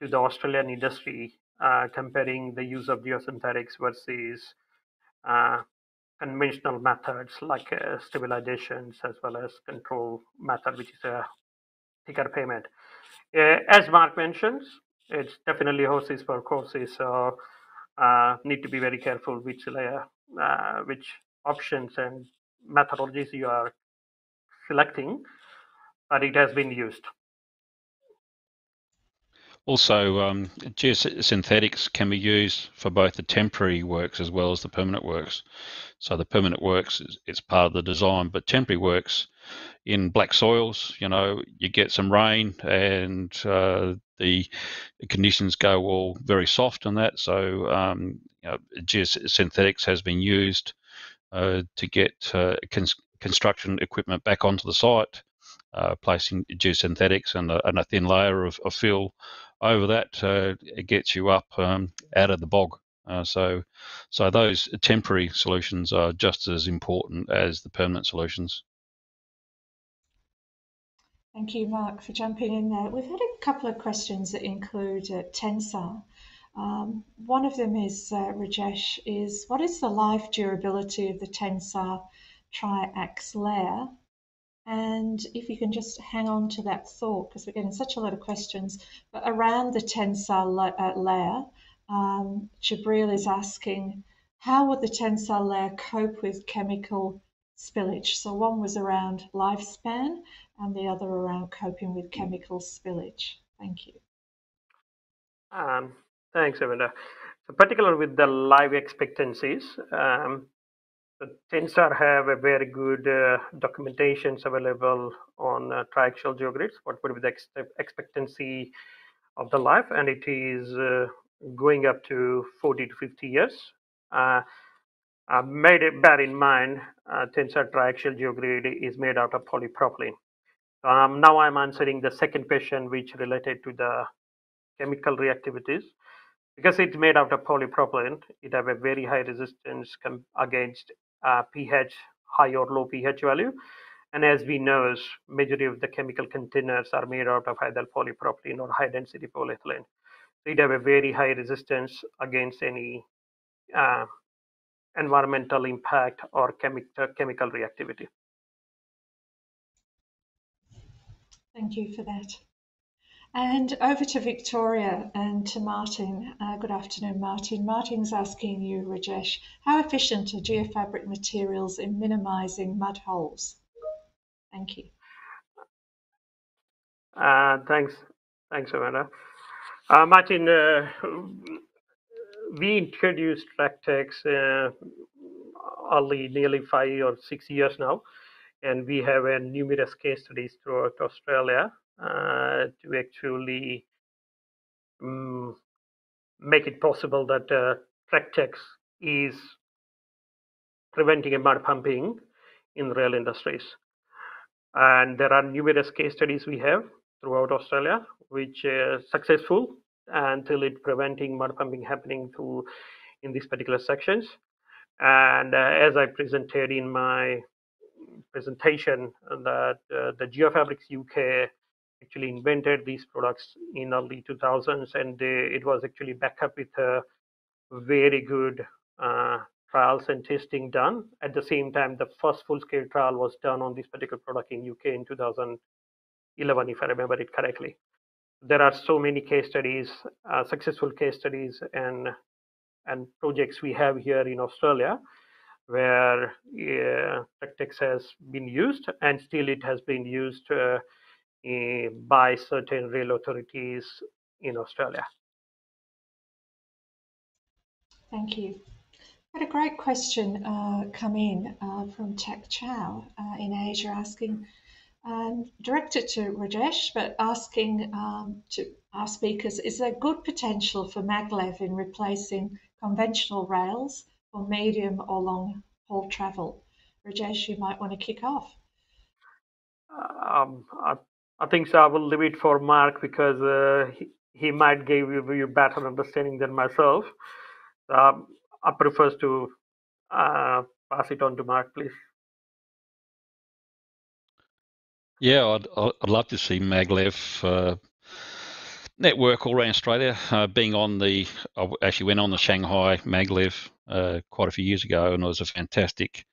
to the Australian industry, uh, comparing the use of geosynthetics versus uh, conventional methods like uh, stabilizations as well as control method, which is a thicker pavement. Uh, as Mark mentions, it's definitely horses for courses, so uh, need to be very careful which layer, uh, which options and methodologies you are selecting, but it has been used. Also, um, geosynthetics can be used for both the temporary works as well as the permanent works. So the permanent works is it's part of the design, but temporary works in black soils, you know, you get some rain and uh, the conditions go all very soft on that. So um, you know, geosynthetics has been used uh, to get uh, cons- construction equipment back onto the site, uh, placing geosynthetics and a, and a thin layer of, of fill over that, uh, it gets you up um, out of the bog. Uh, so, so those temporary solutions are just as important as the permanent solutions. Thank you, Mark, for jumping in there. We've had a couple of questions that include uh, Tensar. Um, one of them is, uh, Rajesh, is what is the life durability of the Tensar tri-ax layer And if you can just hang on to that thought, because we're getting such a lot of questions, but around the tensile la- uh, layer, um, Jabril is asking, how would the tensile layer cope with chemical spillage? So one was around lifespan and the other around coping with chemical spillage. Thank you. Um, thanks, Amanda. So particularly with the life expectancies, um, the Tensar have a very good uh, documentations available on uh, triaxial geogrids, what would be the ex expectancy of the life, and it is uh, going up to 40 to 50 years. Uh, uh, made it, bear in mind, uh, Tensar triaxial geogrid is made out of polypropylene. Um, now I'm answering the second question, which related to the chemical reactivities. Because it's made out of polypropylene, it have a very high resistance against uh, pH, high or low pH value. And as we know, majority of the chemical containers are made out of either polypropylene or high density polyethylene. So it have a very high resistance against any uh, environmental impact or chemi chemical reactivity. Thank you for that. And over to Victoria and to Martin. Uh, good afternoon, Martin. Martin's asking you, Rajesh, how efficient are geofabric materials in minimising mud holes? Thank you. Uh, thanks, thanks, Amanda. Uh, Martin, uh, we introduced Tracktex uh, only nearly five or six years now, and we have uh, numerous case studies throughout Australia uh, to actually um, make it possible that uh, Tracktex is preventing a mud pumping in rail industries. And there are numerous case studies we have throughout Australia, which are successful until it preventing mud pumping happening through in these particular sections. And uh, as I presented in my presentation, that uh, the Geofabrics UK actually invented these products in early 2000s, and they, it was actually backed up with very good uh, trials and testing done. At the same time, the first full-scale trial was done on this particular product in UK in 2011, if I remember it correctly. There are so many case studies, uh, successful case studies, and and projects we have here in Australia where uh, Tracktex has been used, and still it has been used uh, by certain rail authorities in Australia. Thank you. Had a great question uh, come in uh, from Tech Chow uh, in Asia asking, um, directed to Rajesh, but asking um, to our speakers, is there good potential for maglev in replacing conventional rails for medium or long haul travel? Rajesh, you might want to kick off. Um, I I think so. I will leave it for Mark because uh, he, he might give you, you better understanding than myself. Um, I prefer to uh, pass it on to Mark, please. Yeah, I'd, I'd love to see maglev uh, network all around Australia. Uh, being on the, I actually went on the Shanghai maglev uh, quite a few years ago, and it was a fantastic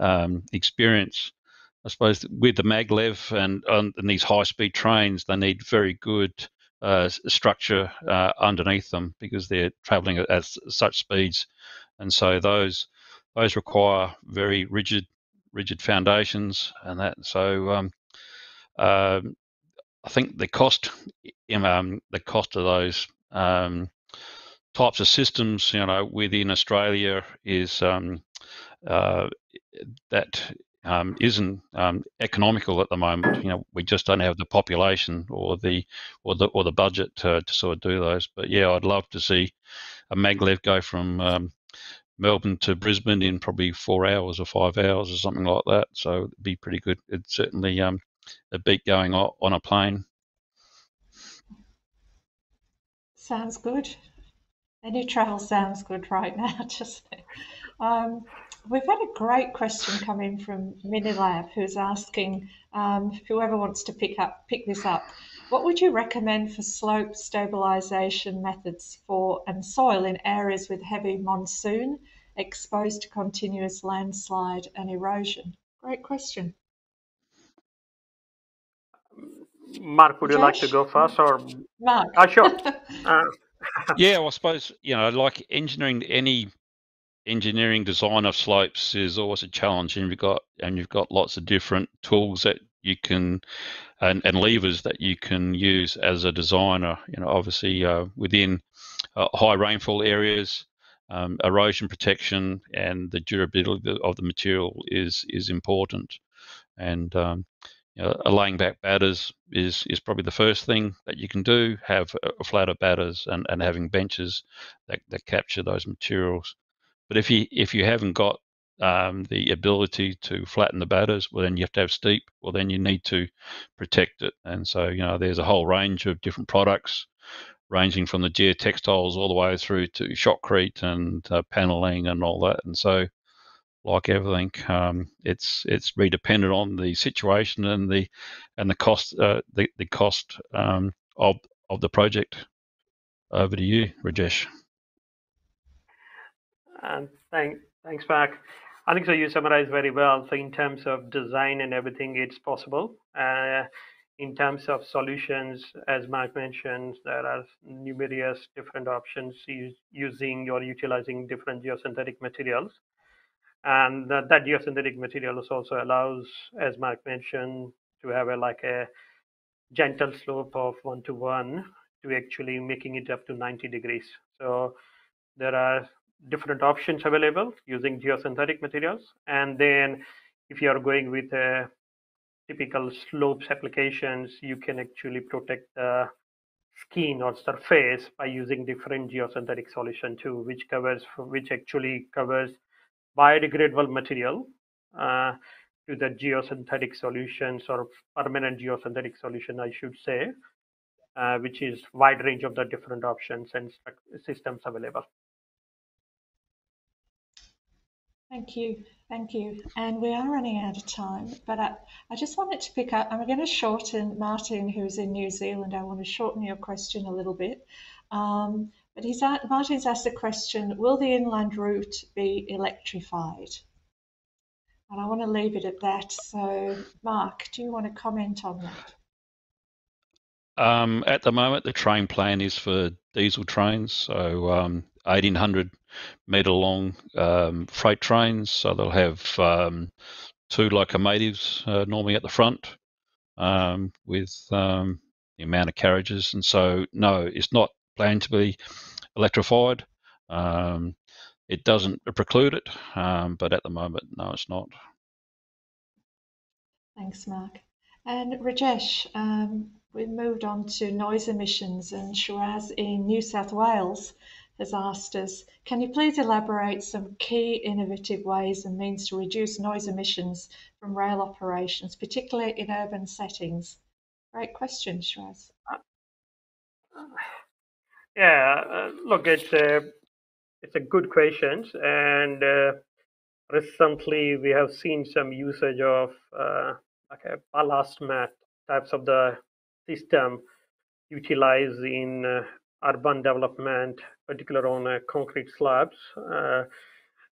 um, experience. I suppose with the maglev and, and these high speed trains, they need very good uh, structure uh, underneath them because they're traveling at, such speeds, and so those those require very rigid rigid foundations and that. So um, uh, I think the cost um, the cost of those um, types of systems, you know, within Australia is um, uh, that um, isn't um, economical at the moment. You know, we just don't have the population or the or the or the budget to, to sort of do those. But yeah, I'd love to see a maglev go from um, Melbourne to Brisbane in probably four hours or five hours or something like that. So it'd be pretty good. It's certainly um, a beat going on a plane. Sounds good. Any travel sounds good right (laughs) now. Just um, We've had a great question come in from Minilab who's asking um, whoever wants to pick up pick this up. What would you recommend for slope stabilization methods for and soil in areas with heavy monsoon exposed to continuous landslide and erosion? Great question. Mark, would you like to go first or? Mark. Uh, sure. (laughs) Uh, yeah, well, I suppose, you know, like engineering any engineering design of slopes is always a challenge and you've got and you've got lots of different tools that you can and, and levers that you can use as a designer you know obviously uh, within uh, high rainfall areas um, erosion protection and the durability of the material is is important and um, you know, laying back batters is is probably the first thing that you can do have flatter batters and, and having benches that, that capture those materials but if you if you haven't got um, the ability to flatten the batters, well, then you have to have steep. Well, then you need to protect it. And so, you know, there's a whole range of different products, ranging from the geotextiles all the way through to shotcrete and uh, paneling and all that. And so, like everything, um, it's it's really dependent on the situation and the and the cost uh, the the cost um, of of the project. Over to you, Rajesh. And thank, thanks, Mark. I think so. You summarized very well. So in terms of design and everything, it's possible. Uh, in terms of solutions, as Mark mentioned, there are numerous different options using or utilizing different geosynthetic materials. And that, that geosynthetic materials also allows, as Mark mentioned, to have a like a gentle slope of one to one to actually making it up to 90 degrees. So there are different options available using geosynthetic materials. And then if you are going with a typical slopes applications, you can actually protect the skin or surface by using different geosynthetic solution too, which covers which actually covers biodegradable material uh, to the geosynthetic solutions or permanent geosynthetic solution, I should say, uh, which is wide range of the different options and systems available. Thank you. Thank you. And we are running out of time, but I, I just wanted to pick up, I'm going to shorten Martin, who's in New Zealand. I want to shorten your question a little bit. Um, but he's Martin's asked the question Will the inland route be electrified? And I want to leave it at that. So, Mark, do you want to comment on that? Um, at the moment, the train plan is for diesel trains. So, um, 1800 metre long um, freight trains. So they'll have um, two locomotives uh, normally at the front um, with um, the amount of carriages. And so, no, it's not planned to be electrified. Um, it doesn't preclude it, um, but at the moment, no, it's not. Thanks, Mark. And Rajesh, we've moved on to noise emissions, and Shiraz in New South Wales has asked us, can you please elaborate some key innovative ways and means to reduce noise emissions from rail operations, particularly in urban settings? Great question, Shiraz. Yeah, uh, look, it's a it's a good question, and uh, recently we have seen some usage of uh, like a ballast mat types of the system utilized in uh, urban development, particular on uh, concrete slabs. Uh,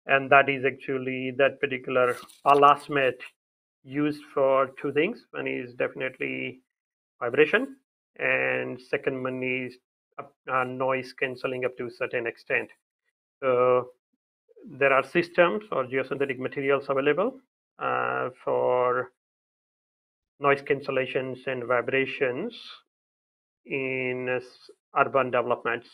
and that is actually that particular ballast mat used for two things. One is definitely vibration, and second one is uh, noise cancelling up to a certain extent. So there are systems or geosynthetic materials available uh, for noise cancellations and vibrations in urban developments.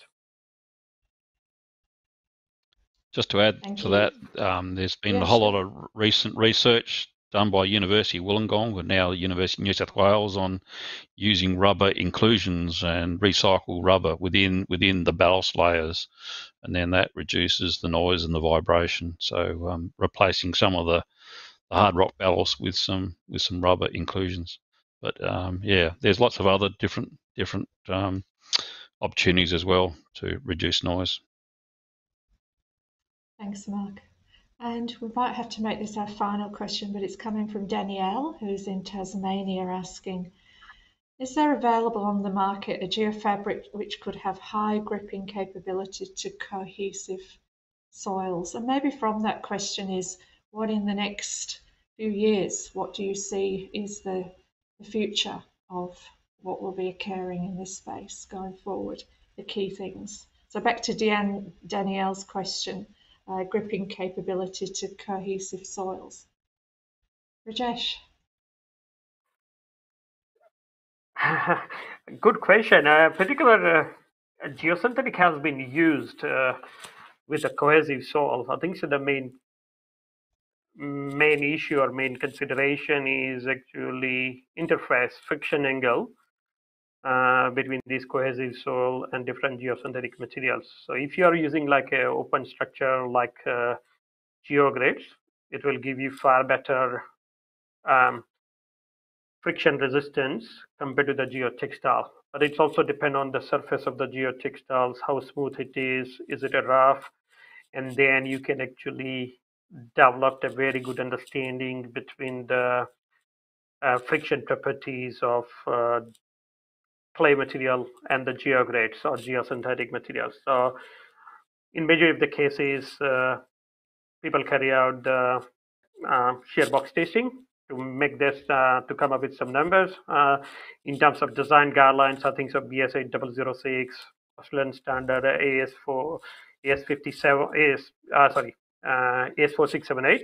Just to add Thank to you. that, um, there's been yes, a whole lot of recent research done by University of Wollongong and now University of New South Wales on using rubber inclusions and recycled rubber within within the ballast layers, and then that reduces the noise and the vibration. So um, replacing some of the, the, hard rock ballast with some with some rubber inclusions. But um, yeah, there's lots of other different different um, opportunities as well to reduce noise. Thanks, Mark. And we might have to make this our final question, but it's coming from Danielle, who's in Tasmania, asking Is there available on the market a geofabric which could have high gripping capability to cohesive soils? And maybe from that question is what in the next few years, what do you see is the, the future of what will be occurring in this space going forward, the key things. So back to Dan, Danielle's question, uh, gripping capability to cohesive soils. Rajesh. (laughs) Good question. Uh, particular uh, geosynthetic has been used uh, with a cohesive soil. I think so. The main main issue or main consideration is actually interface friction angle uh, between this cohesive soil and different geosynthetic materials. So if you are using like a open structure like uh, geogrids, it will give you far better um, friction resistance compared to the geotextile. But it's also depend on the surface of the geotextiles, how smooth it is, is it a rough, and then you can actually develop a very good understanding between the uh, friction properties of uh, clay material and the geogrids or geosynthetic materials. So in majority of the cases, uh, people carry out the uh, shear box testing to make this uh, to come up with some numbers uh, in terms of design guidelines. I think so BS 8006, Australian standard AS4, AS57, AS sorry uh, AS4678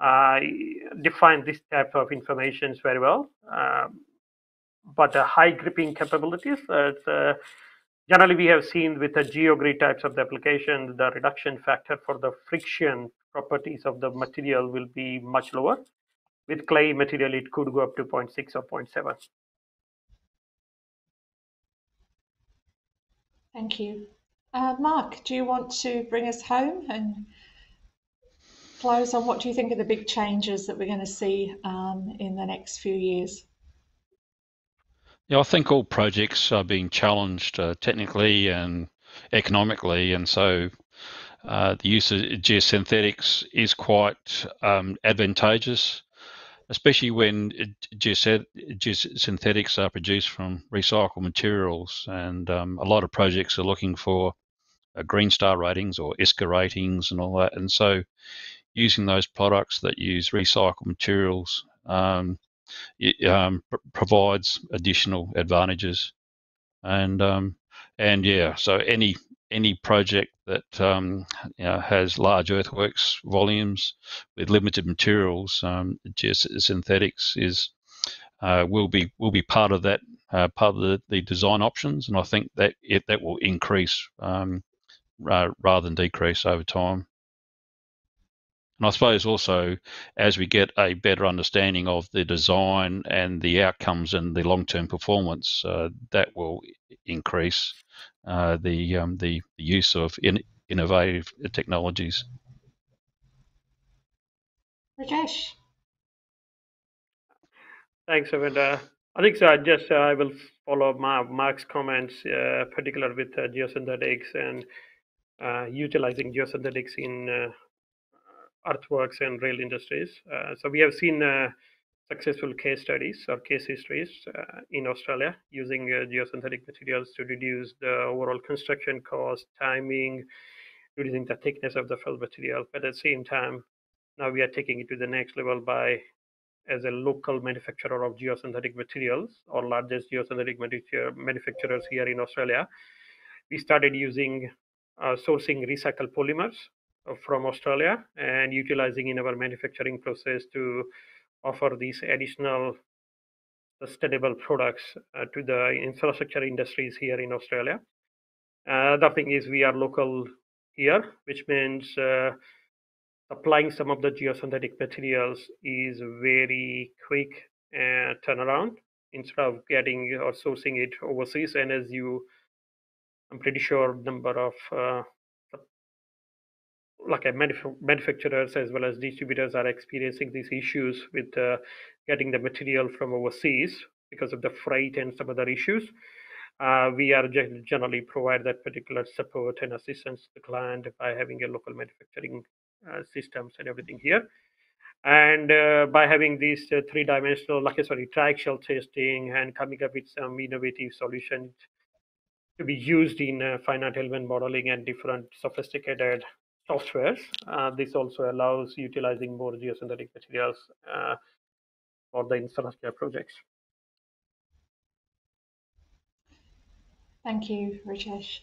uh, define this type of information very well. Um, but uh, high gripping capabilities. Uh, generally, we have seen with the geogrid types of the application, the reduction factor for the friction properties of the material will be much lower. With clay material, it could go up to 0.6 or 0.7. Thank you. Uh, Mark, do you want to bring us home and close on what do you think are the big changes that we're going to see um, in the next few years? Yeah, I think all projects are being challenged uh, technically and economically, and so uh, the use of geosynthetics is quite um, advantageous, especially when geosynthetics are produced from recycled materials. And um, a lot of projects are looking for uh, Green Star ratings or ISCA ratings and all that. And so, using those products that use recycled materials um, it um, provides additional advantages. And um, and yeah, so any any project that um, you know, has large earthworks volumes with limited materials, um, synthetics is uh, will be will be part of that uh, part of the, the design options, and I think that it that will increase um, uh, rather than decrease over time. And I suppose also as we get a better understanding of the design and the outcomes and the long-term performance, uh, that will increase uh, the, um, the use of in innovative technologies. Rajesh. Thanks, Amanda. I think so. I just uh, I will follow Mark's comments, uh, particular with uh, geosynthetics and uh, utilizing geosynthetics in uh, earthworks and rail industries. Uh, so we have seen uh, successful case studies or case histories uh, in Australia using geosynthetic materials to reduce the overall construction cost, timing, reducing the thickness of the fill material. But at the same time, now we are taking it to the next level by as a local manufacturer of geosynthetic materials or largest geosynthetic manufacturers here in Australia, we started using uh, sourcing recycled polymers from Australia and utilizing in our manufacturing process to offer these additional sustainable products uh, to the infrastructure industries here in Australia. Uh, the thing is, we are local here, which means uh, applying some of the geosynthetic materials is very quick uh, turnaround instead of getting or sourcing it overseas. And as you, I'm pretty sure number of uh, like manuf- manufacturers as well as distributors are experiencing these issues with uh, getting the material from overseas because of the freight and some other issues. Uh, we are generally provide that particular support and assistance to the client by having a local manufacturing uh, systems and everything here. And uh, by having these uh, three-dimensional, like sorry, triaxial testing and coming up with some innovative solutions to be used in uh, finite element modeling and different sophisticated softwares. This also allows utilizing more geosynthetic materials uh, for the infrastructure projects. Thank you, Rajesh.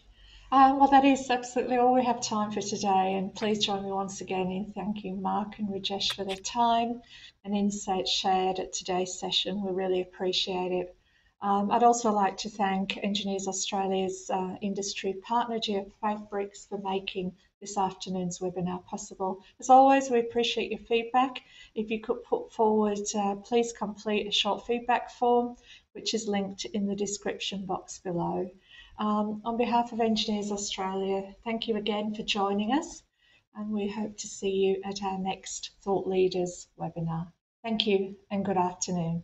Uh, well, that is absolutely all we have time for today. And please join me once again in thanking Mark and Rajesh for their time and insights shared at today's session. We really appreciate it. Um, I'd also like to thank Engineers Australia's uh, industry partner, GeoFabrics, for making this afternoon's webinar possible. As always, we appreciate your feedback. If you could put forward, uh, please complete a short feedback form, which is linked in the description box below. Um, on behalf of Engineers Australia, thank you again for joining us and we hope to see you at our next Thought Leaders webinar. Thank you and good afternoon.